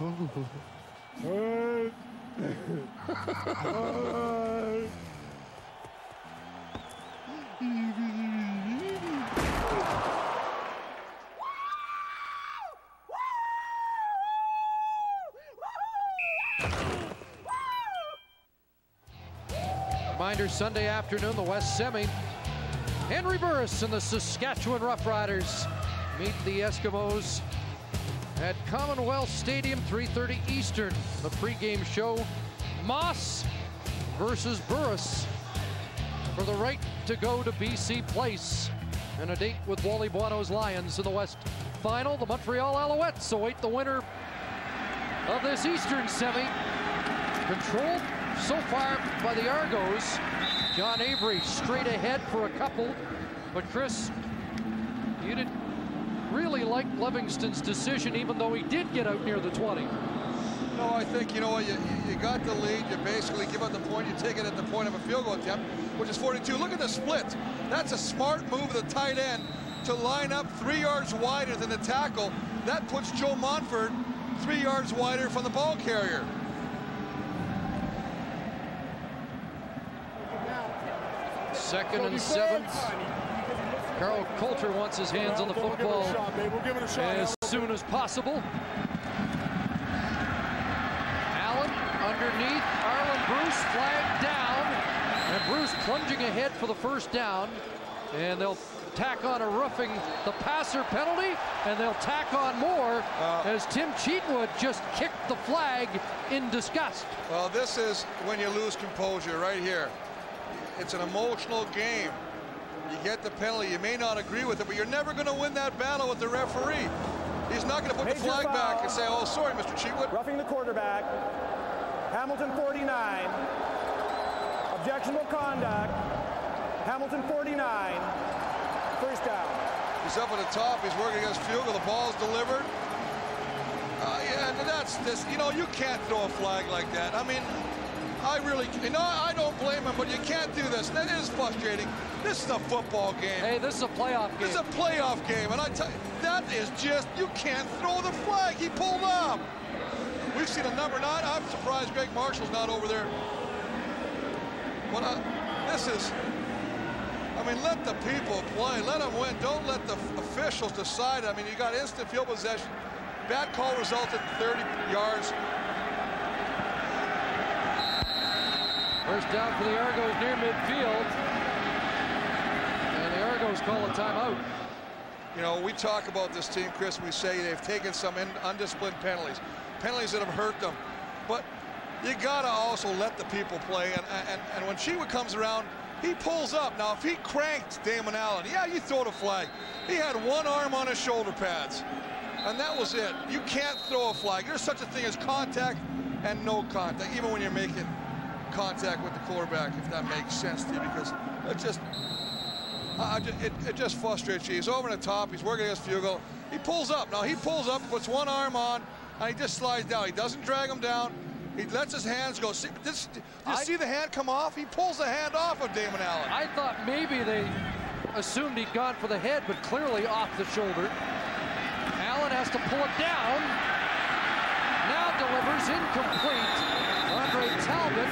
Reminder <sighs> <laughs> <laughs> <laughs> Sunday afternoon, the West Semi. Henry Burris and the Saskatchewan Roughriders meet the Eskimos at Commonwealth Stadium, 3.30 Eastern. The pregame show Maas versus Burris for the right to go to BC Place. And a date with Wally Buono's Lions in the West Final. The Montreal Alouettes await the winner of this Eastern semi. Controlled so far by the Argos. John Avery straight ahead for a couple. But Chris, you didn't really like Levingston's decision, even though he did get out near the 20. No, I think, you know what, you, you got the lead, you basically give up the point, you take it at the point of a field goal attempt, which is 42. Look at the split. That's a smart move of the tight end to line up three yards wider than the tackle. That puts Joe Montford three yards wider from the ball carrier. Second and seven. Carl Coulter wants his hands on the football as soon as possible. Allen underneath. Arland Bruce flagged down. And Bruce plunging ahead for the first down. And they'll tack on a roughing the passer penalty, and they'll tack on more uh, as Tim Cheatwood just kicked the flag in disgust. Well, this is when you lose composure right here. It's an emotional game. You get the penalty. You may not agree with it, but you're never going to win that battle with the referee. He's not going to put Major the flag foul. back and say, oh, sorry, Mr. Cheatwood. Roughing the quarterback. Hamilton 49. Objectionable conduct. Hamilton 49. First down. He's up at the top. He's working against goal. The ball's delivered. Uh, yeah, that's this. You know, you can't throw a flag like that. I mean, I really, you know, I don't blame him, but you can't do this. That is frustrating. This is a football game. Hey, this is a playoff game. This is a playoff game, and I tell you, that is just, you can't throw the flag. He pulled up. We've seen a number nine. I'm surprised Greg Marshall's not over there. But uh, this is, I mean, let the people play. Let them win. Don't let the officials decide. I mean, you got instant field possession. Bad call resulted in 30 yards. First down for the Argos near midfield. And the Argos call a timeout. You know, we talk about this team, Chris. We say they've taken some undisciplined penalties, penalties that have hurt them. But you got to also let the people play. And, and, and when Cheatwood comes around, he pulls up. Now, if he cranked Damon Allen, yeah, you throw the flag. He had one arm on his shoulder pads, and that was it. You can't throw a flag. There's such a thing as contact and no contact, even when you're making contact with the quarterback, if that makes sense to you, because it just, I, it, it just frustrates you. He's over the top. He's working against goal. He pulls up. Now, he pulls up, puts one arm on, and he just slides down. He doesn't drag him down. He lets his hands go. See, this, you I, see the hand come off? He pulls the hand off of Damon Allen. I thought maybe they assumed he'd gone for the head, but clearly off the shoulder. Allen has to pull it down. Now delivers incomplete. Andre Talbot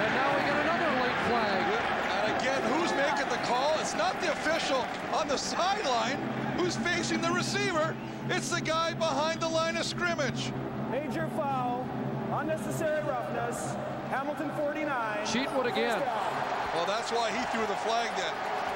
and now we get another late flag. And again, who's making the call? It's not the official on the sideline who's facing the receiver. It's the guy behind the line of scrimmage. Major foul, unnecessary roughness, Hamilton 49. Cheatwood again. Well, that's why he threw the flag then.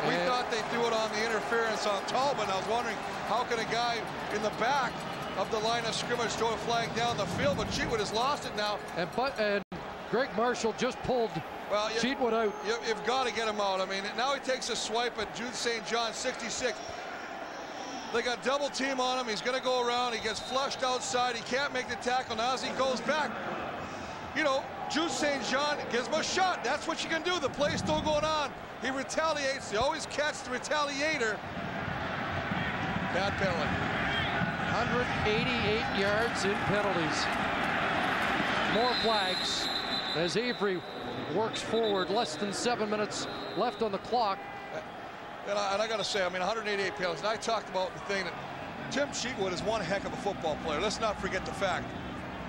We and thought they threw it on the interference on Talbot. I was wondering, how can a guy in the back of the line of scrimmage throw a flag down the field? But Cheatwood has lost it now. And, but, and Greg Marshall just pulled well, you, Cheatwood out. You, have got to get him out. I mean, now he takes a swipe at Jude St. John, 66. They got double team on him. He's going to go around. He gets flushed outside. He can't make the tackle. Now as he goes back, you know, Jude St. John gives him a shot. That's what you can do. The play's still going on. He retaliates. He always catch the retaliator. Bad penalty. 188 yards in penalties. More flags as Avery works forward. Less than seven minutes left on the clock. And I, and I got to say, I mean, 188 penalties. And I talked about the thing that Tim Cheatwood is one heck of a football player. Let's not forget the fact.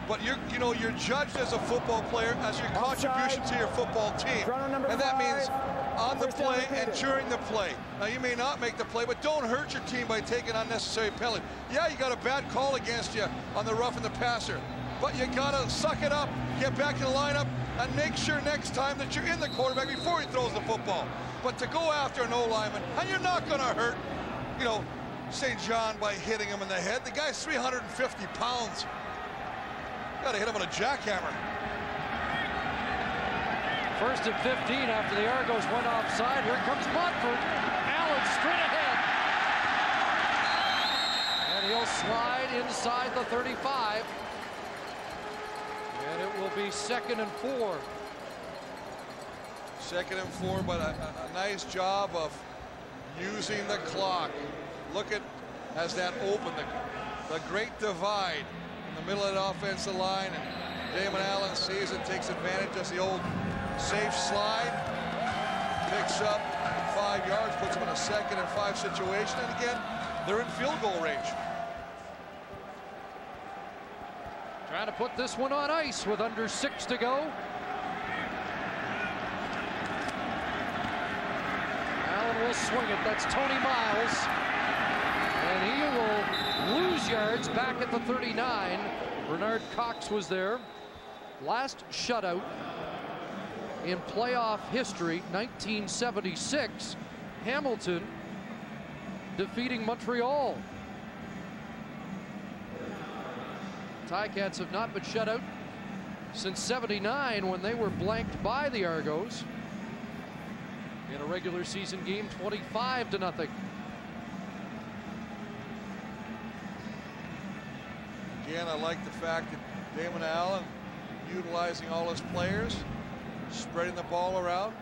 But you're, you know, you're judged as a football player as your contribution to your football team, and that means on the play and during the play. Now you may not make the play, but don't hurt your team by taking unnecessary penalty. Yeah, you got a bad call against you on the rough and the passer, but you got to suck it up, get back in the lineup, and make sure next time that you're in the quarterback before he throws the football. But to go after an O-lineman, and you're not to hurt, you know, St. John by hitting him in the head. The guy's 350 pounds. Got to hit him with a jackhammer. First and 15 after the Argos went offside. Here comes Montford. Allen straight ahead. And he'll slide inside the 35. Will be second and four. Second and four, but a, a, nice job of using the clock. Look at as that open, the, the great divide in the middle of the offensive line. And Damon Allen sees it, takes advantage of the old safe slide, picks up five yards, puts them in a second and five situation. And again, they're in field goal range. Trying to put this one on ice with under six to go. Allen will swing it. That's Tony Miles. And he will lose yards back at the 39. Bernard Cox was there. Last shutout in playoff history, 1976. Hamilton defeating Montreal. Ticats have not been shut out since 79 when they were blanked by the Argos in a regular season game 25 to nothing. Again, I like the fact that Damon Allen utilizing all his players, spreading the ball around.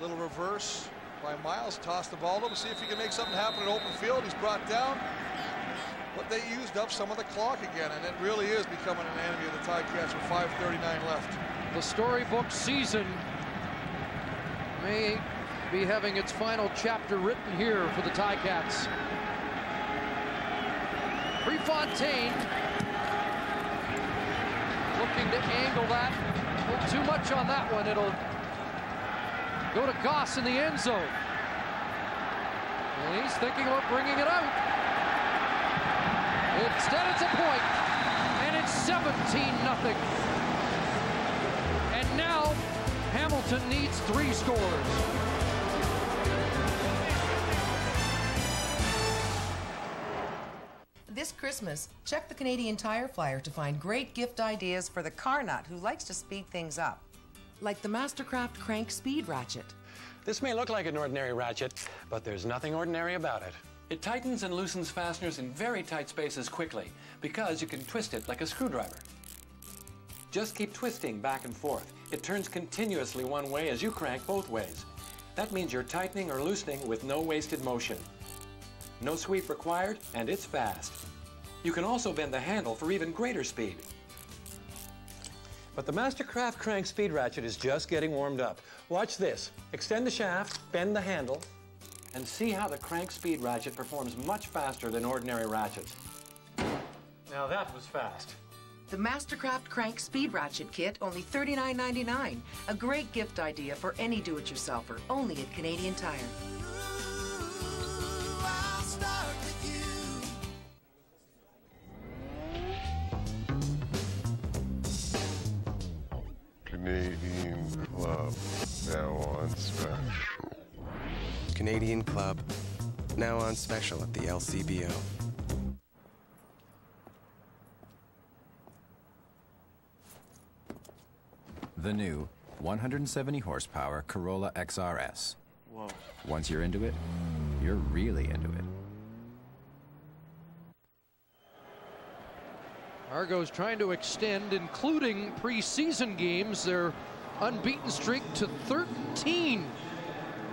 Little reverse by Miles, toss the ball to him, see if he can make something happen in open field. He's brought down, but they used up some of the clock again, and it really is becoming an enemy of the Ticats with 5.39 left. The storybook season may be having its final chapter written here for the Ticats. Prefontaine looking to angle that. Little too much on that one. It'll go to Goss in the end zone. And he's thinking about bringing it out. Instead, it's a point, and it's 17 nothing. And now Hamilton needs three scores. This Christmas, check the Canadian Tire Flyer to find great gift ideas for the car nut who likes to speed things up. Like the Mastercraft Crank Speed Ratchet. This may look like an ordinary ratchet, but there's nothing ordinary about it. It tightens and loosens fasteners in very tight spaces quickly because you can twist it like a screwdriver. Just keep twisting back and forth. It turns continuously one way as you crank both ways. That means you're tightening or loosening with no wasted motion. No sweep required, and it's fast. You can also bend the handle for even greater speed. But the Mastercraft Crank Speed Ratchet is just getting warmed up. Watch this. Extend the shaft, bend the handle, and see how the Crank Speed Ratchet performs much faster than ordinary ratchets. Now that was fast. The Mastercraft Crank Speed Ratchet Kit, only $39.99. A great gift idea for any do-it-yourselfer, only at Canadian Tire. Canadian Club, now on special at the LCBO. The new 170 horsepower Corolla XRS. Whoa. Once you're into it, you're really into it. Argos trying to extend, including preseason games, their unbeaten streak to 13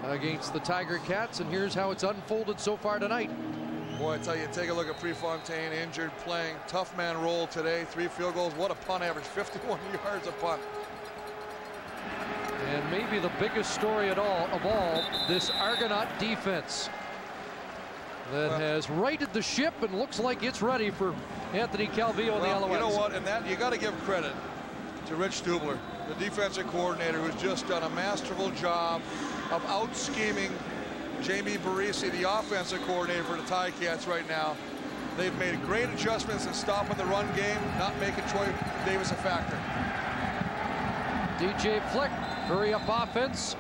against the Tiger Cats. And here's how it's unfolded so far tonight. Boy, I tell you, take a look at Prefontaine, injured, playing tough man role today. Three field goals. What a punt average, <laughs> 51 yards a punt. And maybe the biggest story at all of all, this Argonaut defense that Well- has righted the ship and looks like it's ready for Anthony Calvillo and the Well, Alouettes. you know what? And that you got to give credit to Rich Stubler, the defensive coordinator, who's just done a masterful job of out scheming Jamie Barresi, the offensive coordinator for the Ticats right now. They've made great adjustments in stopping the run game, not making Troy Davis a factor. DJ Flick, hurry up offense,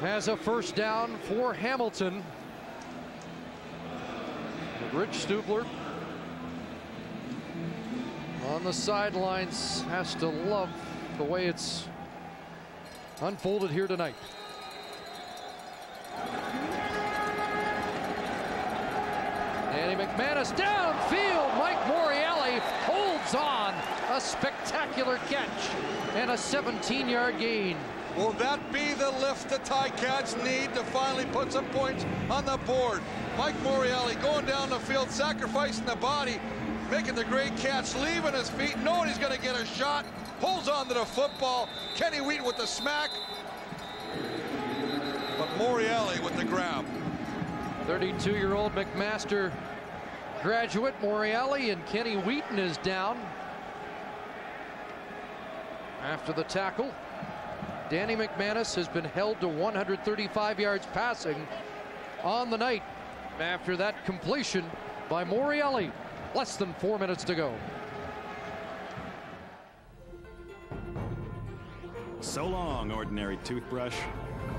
has a first down for Hamilton. Rich Stubler on the sidelines has to love the way it's unfolded here tonight. Danny McManus downfield. Mike Morreale holds on. A spectacular catch and a 17-yard gain. Will that be the lift the Ticats need to finally put some points on the board? Mike Morreale going down the field, sacrificing the body, making the great catch, leaving his feet, knowing he's going to get a shot, holds on to the football. Kenny Wheaton with the smack. But Morreale with the grab. 32-year-old McMaster graduate Morreale and Kenny Wheaton is down after the tackle. Danny McManus has been held to 135 yards passing on the night after that completion by Morreale. Less than four minutes to go. So long, ordinary toothbrush.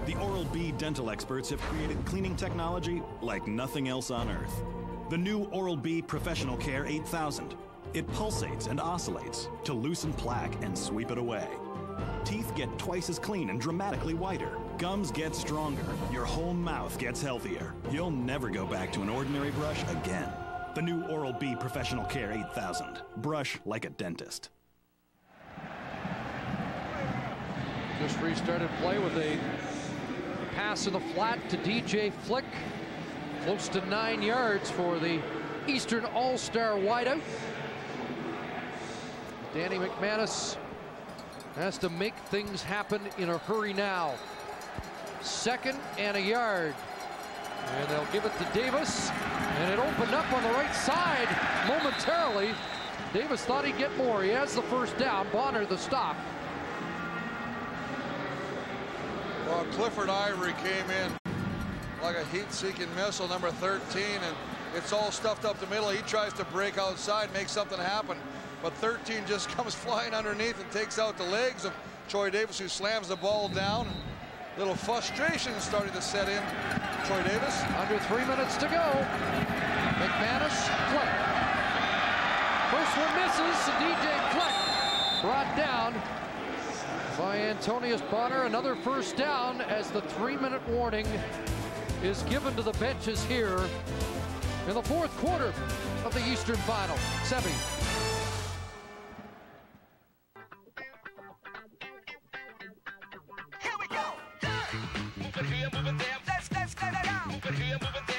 The Oral-B dental experts have created cleaning technology like nothing else on Earth. The new Oral-B Professional Care 8000. It pulsates and oscillates to loosen plaque and sweep it away. Teeth get twice as clean and dramatically whiter. Gums get stronger. Your whole mouth gets healthier. You'll never go back to an ordinary brush again. The new Oral-B Professional Care 8000. Brush like a dentist. Just restarted play with a pass in the flat to DJ Flick. Close to nine yards for the Eastern All-Star wideout. Danny McManus has to make things happen in a hurry now. Second and a yard. And they'll give it to Davis. And it opened up on the right side momentarily. Davis thought he'd get more. He has the first down. Bonner the stop. Well, Clifford Ivory came in like a heat-seeking missile, number 13, and it's all stuffed up the middle. He tries to break outside, make something happen, but 13 just <laughs> comes flying underneath and takes out the legs of Troy Davis, who slams the ball down. Little frustration starting to set in. Troy Davis. Under three minutes to go. McManus, Flick. First one misses. DJ Flick brought down by Antonius Bonner. Another first down as the three-minute warning is given to the benches here in the fourth quarter of the Eastern Final. Sebi. The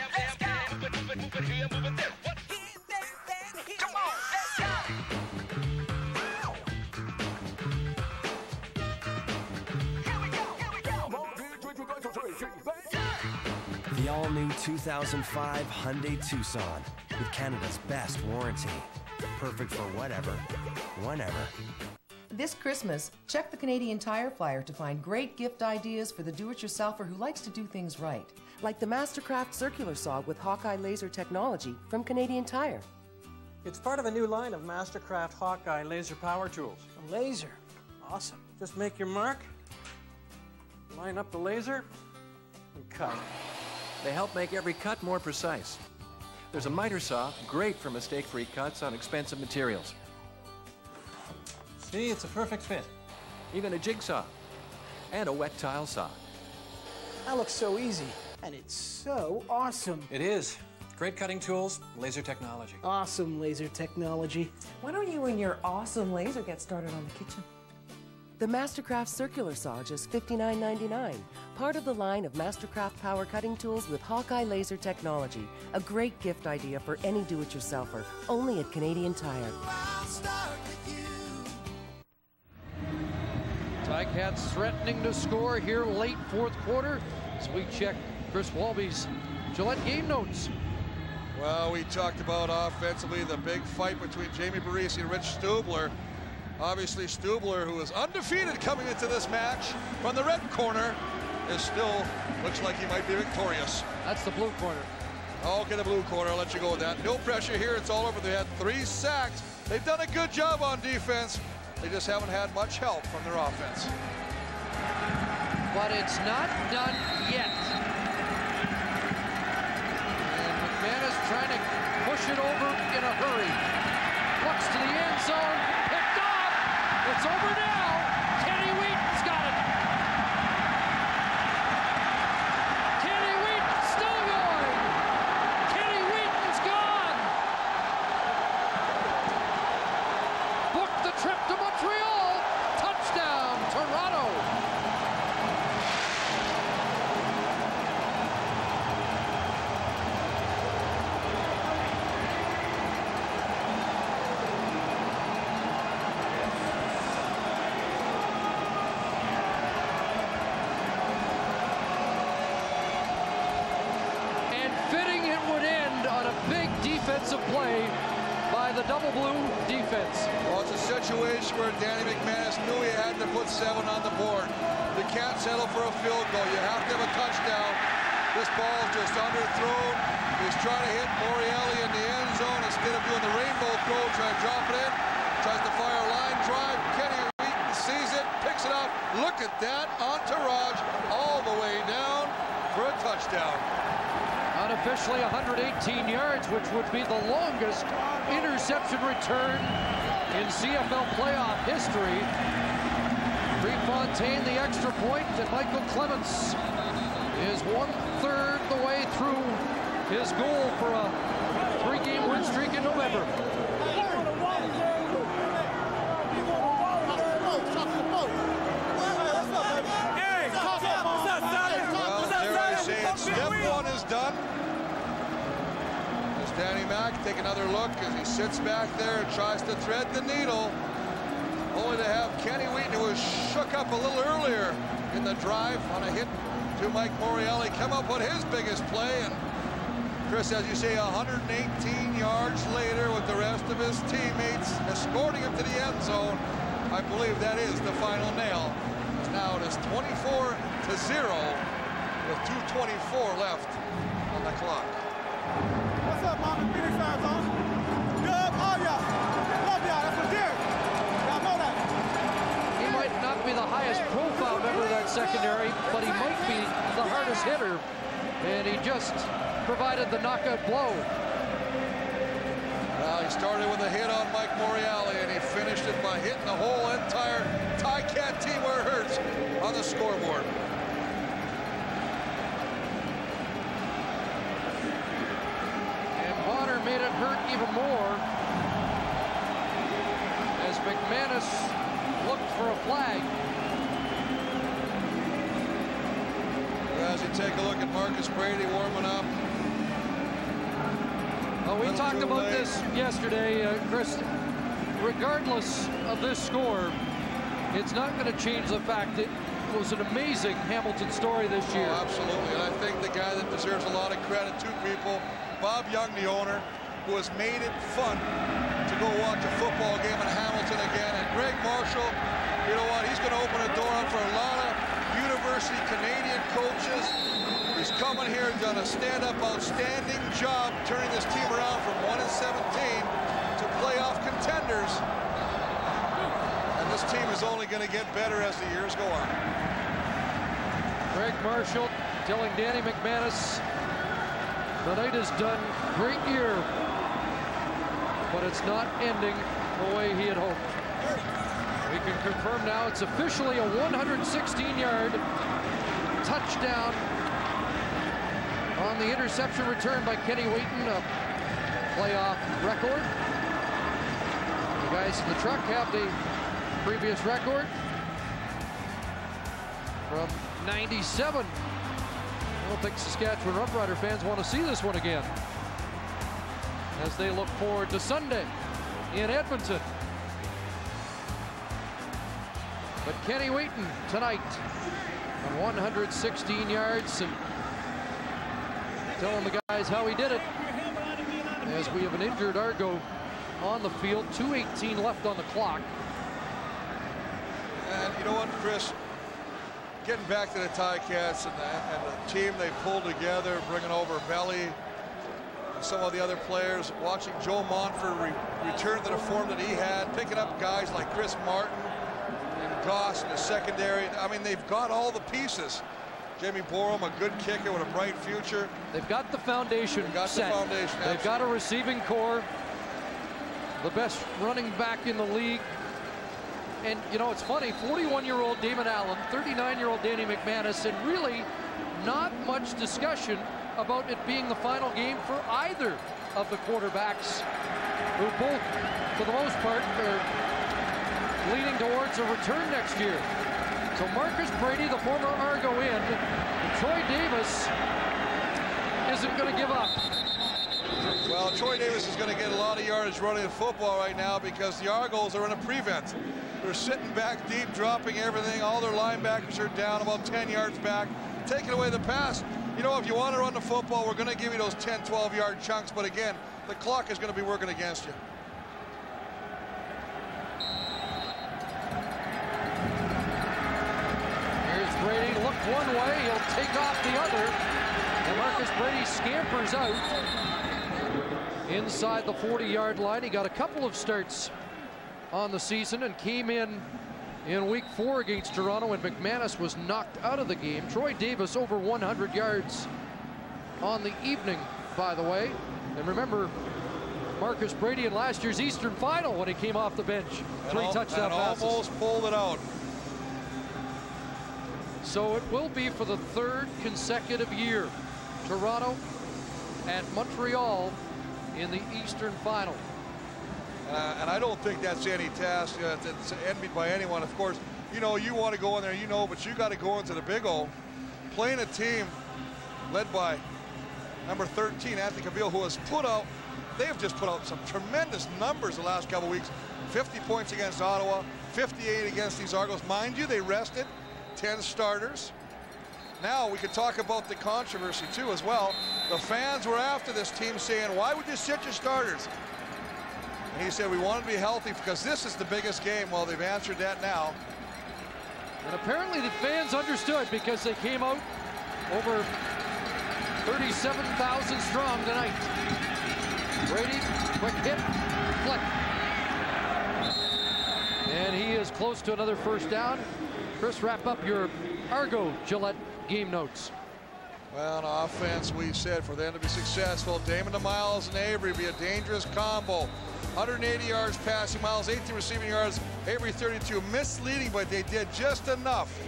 all-new 2005 Hyundai Tucson with Canada's best warranty. Perfect for whatever, whenever. This Christmas, check the Canadian Tire Flyer to find great gift ideas for the do-it-yourselfer who likes to do things right. Like the Mastercraft circular saw with Hawkeye laser technology from Canadian Tire. It's part of a new line of Mastercraft Hawkeye laser power tools. A laser? Awesome. Just make your mark, line up the laser, and cut. They help make every cut more precise. There's a miter saw, great for mistake-free cuts on expensive materials. See, it's a perfect fit. Even a jigsaw. And a wet tile saw. That looks so easy. And it's so awesome. It is. Great cutting tools, laser technology. Awesome laser technology. Why don't you and your awesome laser get started on the kitchen? The Mastercraft circular saw just $59.99. Part of the line of Mastercraft power cutting tools with Hawkeye laser technology. A great gift idea for any do-it-yourselfer. Only at Canadian Tire. Ticats threatening to score here late fourth quarter as we check Chris Walby's Gillette game notes. Well, we talked about offensively the big fight between Jamie Barresi and Rich Stubler. Obviously, Stubler, who is undefeated coming into this match from the red corner, is still looks like he might be victorious. That's the blue corner. Okay, the blue corner. I'll let you go with that. No pressure here. It's all over. They had three sacks. They've done a good job on defense. They just haven't had much help from their offense. But it's not done yet. And McManus trying to push it over in a hurry. Looks to the end zone. It's over now. Kenny Wheaton's got it. defensive play by the double blue defense. Well, it's a situation where Danny McManus knew he had to put seven on the board. You can't settle for a field goal. You have to have a touchdown. This ball's just underthrown. He's trying to hit Morreale in the end zone instead of doing the rainbow throw, trying to drop it in. Tries to fire a line drive. Kenny Wheaton sees it, picks it up. Look at that entourage all the way down for a touchdown. Unofficially 118 yards, which would be the longest interception return in CFL playoff history. Prefontaine the extra point, and Michael Clemons is one-third the way through his goal for a three-game win streak in November. Well, dare I say it, step one is done. As Danny Mac take another look as he sits back there and tries to thread the needle. Only to have Kenny Wheaton, who was shook up a little earlier in the drive on a hit to Mike Morreale, come up with his biggest play. And Chris, as you say, 118 yards later with the rest of his teammates escorting him to the end zone. I believe that is the final nail. Now it is 24 to 0 with 2.24 left on the clock. What's up, Mama? Phoenix fans, highest profile member of that secondary, but he might be the hardest hitter. And he just provided the knockout blow. Well, he started with a hit on Mike Morreale, and he finished it by hitting the whole entire Ticat team where it hurts on the scoreboard. And Bonner made it hurt even more as McManus looked for a flag. As you take a look at Marcus Brady warming up. Well, we talked about late. this yesterday, uh, Chris. Regardless of this score, it's not going to change the fact that it was an amazing Hamilton story this year. Oh, absolutely. And I think the guy that deserves a lot of credit, two people, Bob Young, the owner, who has made it fun to go watch a football game in Hamilton again. And Greg Marshall, you know what, he's going to open a door up for a lot of university Canadian coaches. He's coming here and done a stand-up outstanding job turning this team around from 1 and 17 to playoff contenders. And this team is only going to get better as the years go on. Greg Marshall telling Danny McManus the night is done. Great year, but it's not ending the way he had hoped. We can confirm now it's officially a 116-yard touchdown on the interception return by Kenny Wheaton, a playoff record. The guys in the truck have the previous record from 97. I don't think Saskatchewan Roughrider fans want to see this one again as they look forward to Sunday in Edmonton. Kenny Wheaton tonight on 116 yards and telling the guys how he did it as we have an injured Argo on the field. 2.18 left on the clock. And you know what, Chris? Getting back to the Ticats and and the team they pulled together, bringing over Belli, some of the other players, watching Joe Montford re return to the form that he had, picking up guys like Chris Martin Goss in the secondary. I mean, they've got all the pieces. Jamie Boreham, a good kicker with a bright future. They've got the foundation They've got set. the foundation. They've got a receiving core, the best running back in the league. And, you know, it's funny, 41-year-old Damon Allen, 39-year-old Danny McManus, and really not much discussion about it being the final game for either of the quarterbacks, who both, for the most part, are leaning towards a return next year. So Marcus Brady, the former Argo in, Troy Davis isn't going to give up. Well, Troy Davis is going to get a lot of yardage running the football right now because the Argos are in a prevent. They're sitting back deep, dropping everything. All their linebackers are down about 10 yards back, taking away the pass. You know, if you want to run the football, we're going to give you those 10, 12 yard chunks. But again, the clock is going to be working against you. One way, he'll take off the other. And Marcus Brady scampers out inside the 40-yard line. He got a couple of starts on the season and came in in week four against Toronto and McManus was knocked out of the game. Troy Davis over 100 yards on the evening, by the way. And remember, Marcus Brady in last year's Eastern Final when he came off the bench. Three touchdown passes. almost pulled it out. So it will be for the third consecutive year. Toronto and Montreal in the Eastern Final. Uh, and I don't think that's any task uh, that's envied by anyone. Of course, you know, you want to go in there, you know, but you got to go into the big O. Playing a team led by number 13, Anthony Calvillo, who has put out, they've just put out some tremendous numbers the last couple weeks. 50 points against Ottawa, 58 against these Argos. Mind you, they rested 10 starters. Now we could talk about the controversy too as well. The fans were after this team saying, why would you sit your starters? And he said, we want to be healthy because this is the biggest game. Well, they've answered that now. And apparently the fans understood because they came out over 37,000 strong tonight. Brady, quick hit, flick. And he is close to another first down. Chris, wrap up your Argo Gillette game notes. Well, on offense, we said for them to be successful, Damon to Miles and Avery be a dangerous combo. 180 yards passing, Miles 18 receiving yards, Avery 32. Misleading, but they did just enough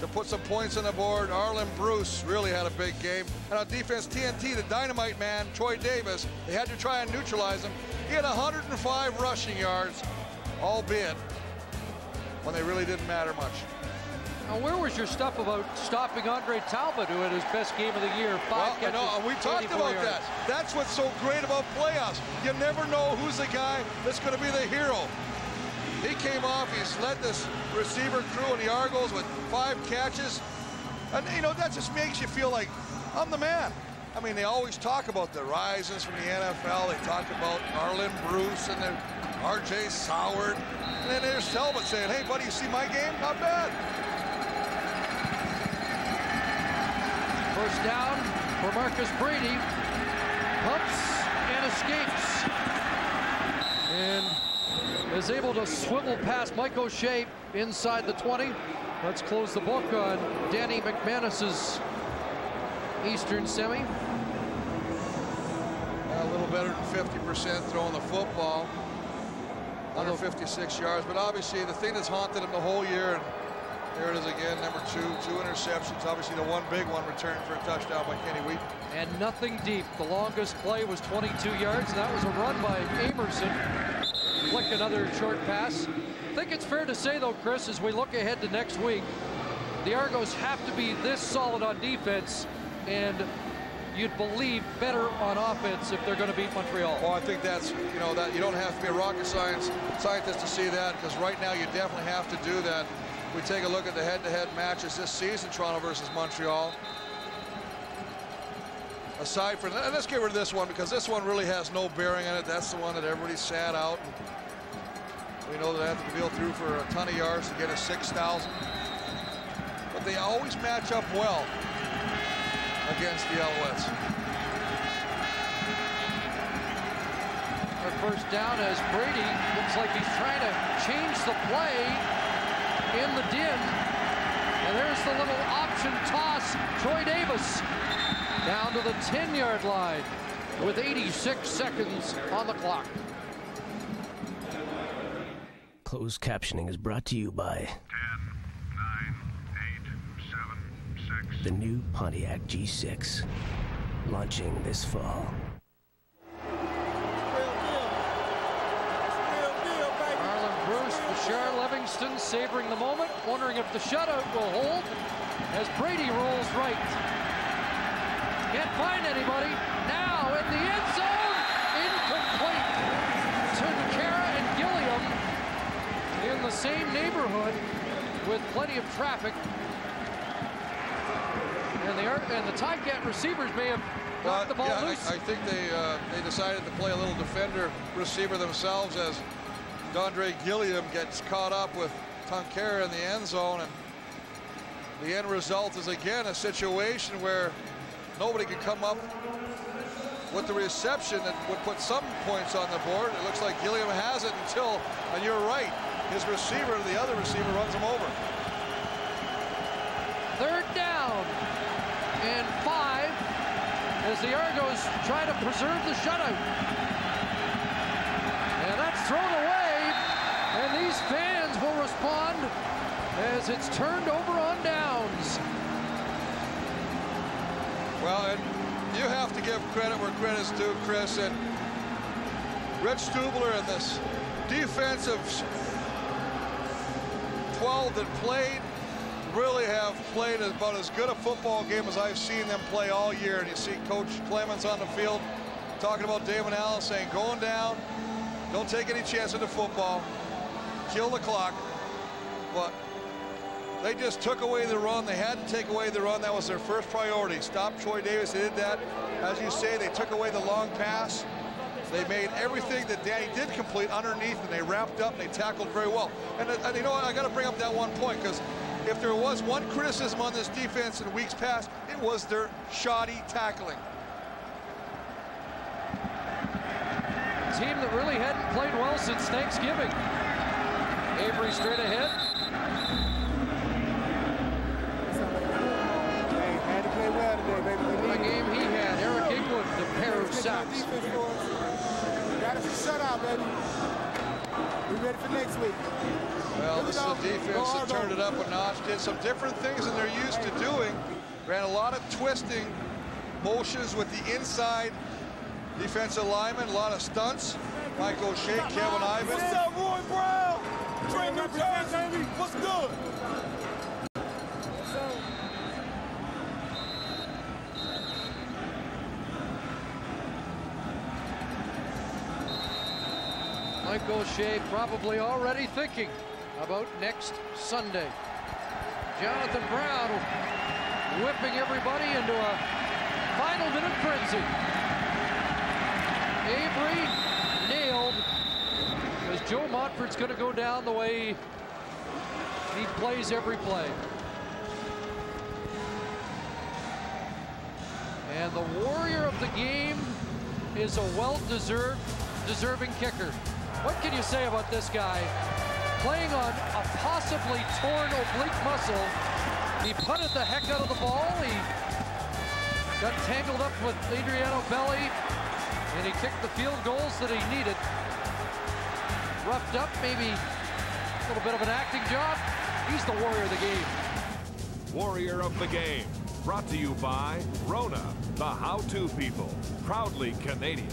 to put some points on the board. Arland Bruce really had a big game. And on defense, TNT, the dynamite man, Troy Davis, they had to try and neutralize him. He had 105 rushing yards, albeit when they really didn't matter much. Now, where was your stuff about stopping Andre Talbot, who had his best game of the year? Five well, catches, know, and we talked about yards. that. That's what's so great about playoffs. You never know who's the guy that's going to be the hero. He came off, he's led this receiver crew in the Argos with five catches. And, you know, that just makes you feel like, I'm the man. I mean, they always talk about the rises from the NFL. They talk about Arland Bruce and the R. Jay Soward. And then there's Talbot saying, hey, buddy, you see my game? Not bad. First down for Marcus Brady. Pumps and escapes. And is able to swivel past Mike O'Shea inside the 20. Let's close the book on Danny McManus's Eastern semi. A little better than 50% throwing the football. 156 yards, but obviously the thing that's haunted him the whole year, and there it is again, number two, two interceptions. Obviously the one big one returned for a touchdown by Kenny Wheat. And nothing deep. The longest play was 22 yards, that was a run by Amerson. Flick another short pass. I think it's fair to say, though, Chris, as we look ahead to next week, the Argos have to be this solid on defense, and you'd believe better on offense if they're going to beat Montreal. Well, I think that's, you know, that you don't have to be a rocket science scientist to see that, because right now you definitely have to do that. We take a look at the head-to-head -head matches this season, Toronto versus Montreal. Aside from that, let's get rid of this one because this one really has no bearing on it. That's the one that everybody sat out. We know that they have to through for a ton of yards to get a 6,000. But they always match up well against the Alouettes. Our first down as Brady looks like he's trying to change the play in the din. And there's the little option toss. Troy Davis down to the 10-yard line with 86 seconds on the clock. Closed captioning is brought to you by 10, 9, 8, 7, 6. The new Pontiac G6, launching this fall. Arland Bruce, Bashir Levingston savoring the moment, wondering if the shutout will hold as Brady rolls right. Can't find anybody. Now in the end zone, incomplete to Kara and Gilliam in the same neighborhood with plenty of traffic. And the and the Ticat receivers may have knocked the ball yeah, loose. I, I think they uh, they decided to play a little defender receiver themselves as Dondre Gilliam gets caught up with Tunkera in the end zone and the end result is again a situation where nobody can come up with the reception that would put some points on the board. It looks like Gilliam has it until, and you're right, his receiver, the other receiver, runs him over. Third down and five as the Argos try to preserve the shutout. And that's thrown away, and these fans will respond as it's turned over on downs. Well, and you have to give credit where credit's due, Chris, and Rich Stubler in this defensive 12 that played really have played about as good a football game as I've seen them play all year. And you see Coach Clemons on the field talking about Damon Allen saying, going down, don't take any chance in the football, kill the clock. But they just took away the run. They had to take away the run. That was their first priority. Stop Troy Davis. They did that. As you say, they took away the long pass. They made everything that Danny did complete underneath, and they wrapped up, and they tackled very well. And, and you know what? I got to bring up that one point, because if there was one criticism on this defense in weeks past, it was their shoddy tackling. Team that really hadn't played well since Thanksgiving. Avery straight ahead. Had to play well today, baby. We The game he had, Eric England, a pair of sacks. defense for us. Got us a shutout, baby. We ready for next week. Well, this is a defense that turned it up a notch, did some different things than they're used to doing. Ran a lot of twisting motions with the inside defensive lineman, a lot of stunts. Mike O'Shea, Kevin Eiben. What's up, Roy Brown? Trey New Jersey. What's good? Mike O'Shea probably already thinking about next Sunday. Jonathan Brown whipping everybody into a final minute frenzy. Avery nailed because Joe Montford's going to go down the way he plays every play. And the warrior of the game is a well-deserved, deserving kicker. What can you say about this guy? Playing on a possibly torn oblique muscle. He punted the heck out of the ball. He got tangled up with Adriano Belli, and he kicked the field goals that he needed. Roughed up, maybe a little bit of an acting job. He's the warrior of the game. Warrior of the Game, brought to you by Rona, the how-to people, proudly Canadian.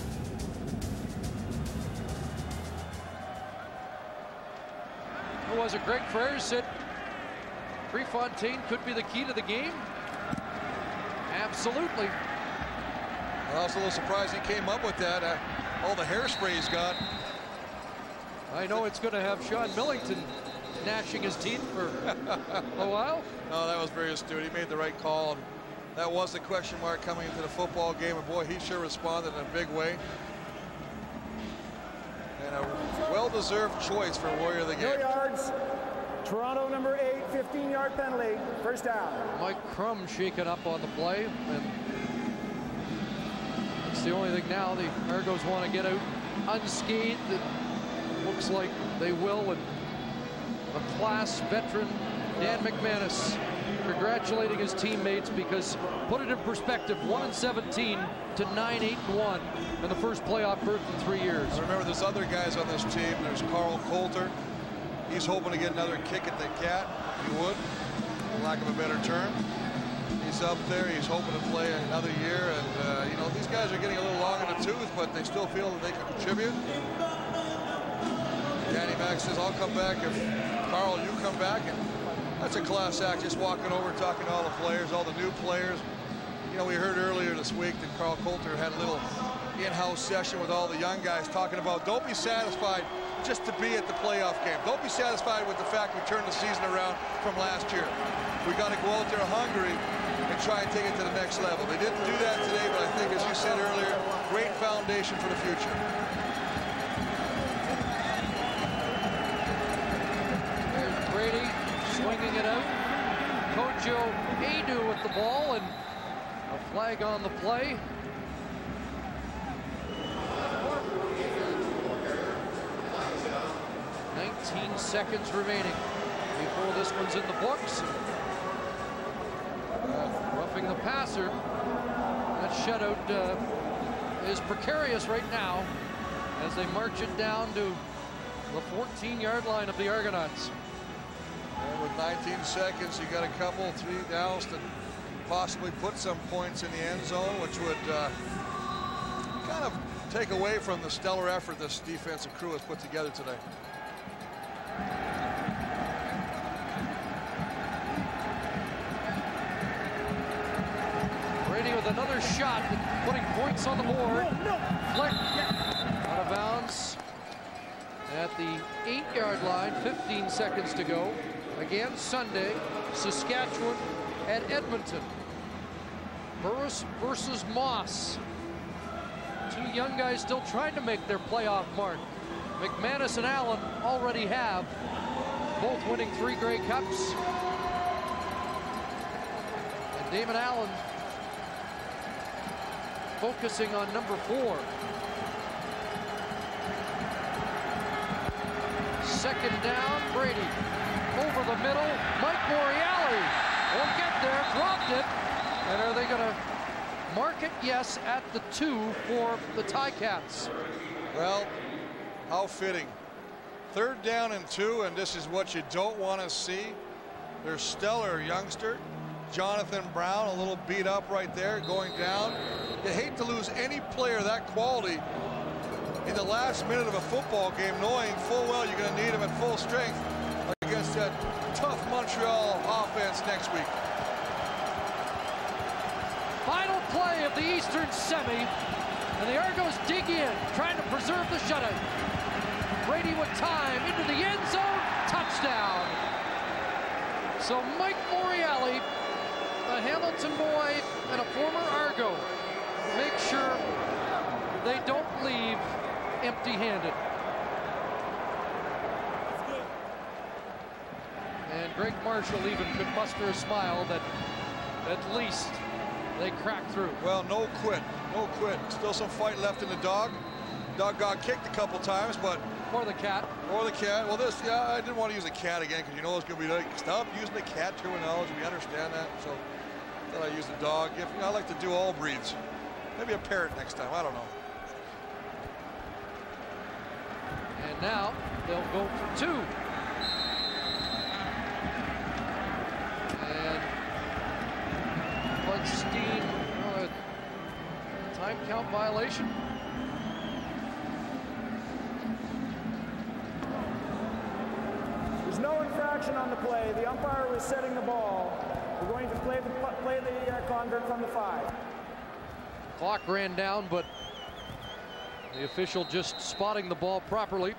Was it? Greg Frers said Prefontaine could be the key to the game. Absolutely. I was a little surprised he came up with that. Uh, all the hairspray he's got. I know it's going to have Sean Millington gnashing his teeth for a <laughs> while. No, that was very astute. He made the right call. And that was the question mark coming into the football game. And boy, he sure responded in a big way. And a well-deserved choice for Warrior of the No game. yards. Toronto number eight, 15-yard penalty. First down. Mike Crum shaken up on the play. And it's the only thing now the Argos want to get out unscathed. It looks like they will with a class veteran, Dan McManus, congratulating his teammates because put it in perspective, 1 and 17 to 9 8 and 1 in the first playoff berth in three years. Remember, there's other guys on this team. There's Carl Coulter. He's hoping to get another kick at the cat. He would, for lack of a better term. He's up there. He's hoping to play another year. And, uh, you know, these guys are getting a little long in the tooth, but they still feel that they can contribute. Danny Mack says, I'll come back if, Carl, you come back. And that's a class act, just walking over, talking to all the players, all the new players. You know, we heard earlier this week that Carl Coulter had a little in-house session with all the young guys talking about don't be satisfied just to be at the playoff game. Don't be satisfied with the fact we turned the season around from last year. We got to go out there hungry and try and take it to the next level. They didn't do that today, but I think, as you said earlier, great foundation for the future. Kojo Aidoo with the ball and a flag on the play. Nineteen seconds remaining before this one's in the books. Uh, roughing the passer. That shutout uh, is precarious right now as they march it down to the 14-yard line of the Argonauts. And with 19 seconds, you got a couple, three downs to possibly put some points in the end zone, which would uh, kind of take away from the stellar effort this defensive crew has put together today. Brady with another shot, putting points on the board. Flick out of bounds at the eight-yard line, 15 seconds to go. Again, Sunday, Saskatchewan at Edmonton. Burris versus Maas. Two young guys still trying to make their playoff mark. McManus and Allen already have, both winning three Grey Cups. And Damon Allen focusing on number four. Second down, Brady. Over the middle, Mike Morreale won't get there, dropped it. And are they going to mark it? Yes, at the two for the Ticats. Well, how fitting. Third down and two, and this is what you don't want to see. Their stellar youngster, Jonathan Brown, a little beat up right there, going down. You hate to lose any player that quality in the last minute of a football game, knowing full well you're going to need him at full strength against tough Montreal offense next week. Final play of the Eastern semi, and the Argos dig in, trying to preserve the shutout. Brady with time into the end zone, touchdown. So Mike Morreale, a Hamilton boy and a former Argo, make sure they don't leave empty-handed. And Greg Marshall even could muster a smile that at least they cracked through. Well, no quit, no quit. Still some fight left in the dog. Dog got kicked a couple times, but or the cat, or the cat. Well, this, yeah, I didn't want to use the cat again because you know it's going to be like stop using the cat terminology. We understand that, so thought I use the dog. If you know, I like to do all breeds. Maybe a parrot next time. I don't know. And now they'll go for two. And Uh, time count violation. There's no infraction on the play. The umpire was setting the ball. We're going to play the play the uh, convert from the five. Clock ran down, but the official just spotting the ball properly.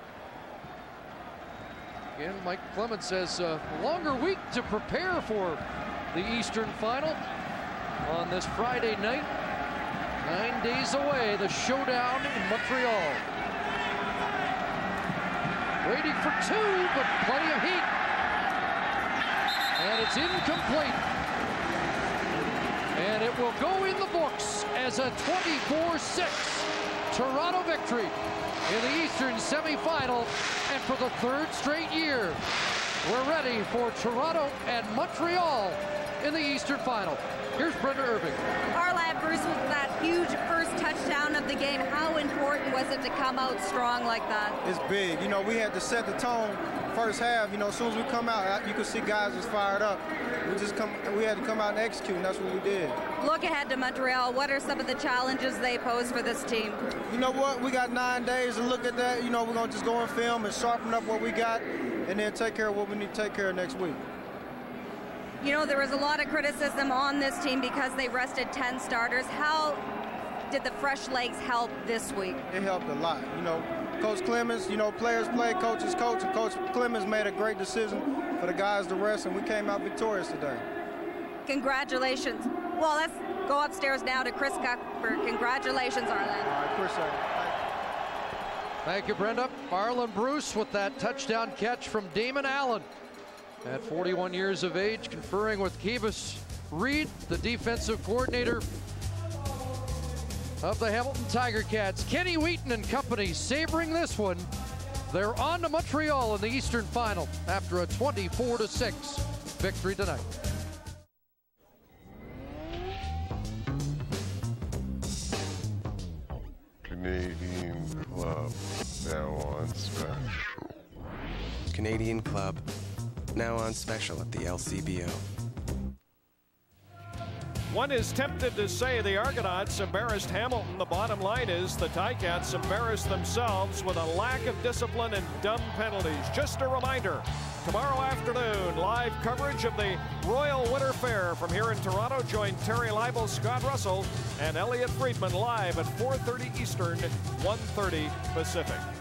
Again, Mike Clemons says a longer week to prepare for the Eastern Final on this Friday night. Nine days away, the showdown in Montreal. Waiting for two, but plenty of heat. And it's incomplete. And it will go in the books as a 24-6 Toronto victory in the Eastern semifinal. And for the third straight year, we're ready for Toronto and Montreal in the Eastern final. Here's Brenda Irving. Arland Bruce with that huge first touchdown of the game. How important was it to come out strong like that? It's big. You know, we had to set the tone first half. You know, as soon as we come out, you could see guys was fired up. We just come, we had to come out and execute, and that's what we did. Look ahead to Montreal. What are some of the challenges they pose for this team? You know what? We got nine days to look at that. You know, we're gonna just go and film and sharpen up what we got, and then take care of what we need to take care of next week. You know, there was a lot of criticism on this team because they rested 10 starters. How did the fresh legs help this week? It helped a lot. You know, Coach Clemons, you know, players play, coaches coach, and Coach Clemons made a great decision for the guys to rest, and we came out victorious today. Congratulations. Well, let's go upstairs now to Chris Cuthbert. Congratulations, Arland. I appreciate it. Thank you, Brenda. Arland Bruce with that touchdown catch from Damon Allen. At 41 years of age, conferring with Kavis Reed, the defensive coordinator of the Hamilton Tiger Cats. Kenny Wheaton and company savoring this one. They're on to Montreal in the Eastern Final after a 24 6 victory tonight. Canadian Club, now on special. Canadian Club, now on special at the LCBO. One is tempted to say the Argonauts embarrassed Hamilton. The bottom line is the Ticats embarrassed themselves with a lack of discipline and dumb penalties. Just a reminder, tomorrow afternoon, live coverage of the Royal Winter Fair from here in Toronto. Join Terry Leibel, Scott Russell, and Elliotte Friedman live at 4.30 Eastern, 1.30 Pacific.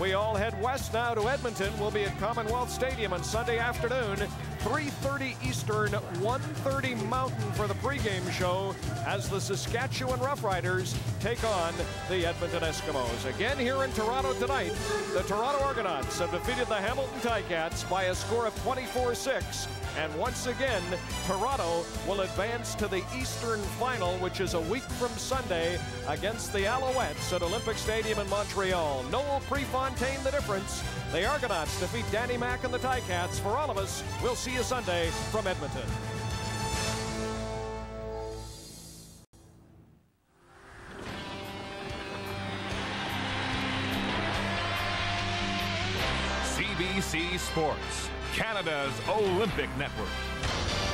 We all head west now to Edmonton. We'll be at Commonwealth Stadium on Sunday afternoon, 3.30 Eastern, 1.30 Mountain for the pregame show as the Saskatchewan Roughriders take on the Edmonton Eskimos. Again here in Toronto tonight, the Toronto Argonauts have defeated the Hamilton Ticats by a score of 24-6. And once again, Toronto will advance to the Eastern Final, which is a week from Sunday against the Alouettes at Olympic Stadium in Montreal. Noel Prefontaine the difference. The Argonauts defeat Danny Mack and the Ticats. For all of us, we'll see you Sunday from Edmonton. CBC Sports, Canada's Olympic Network.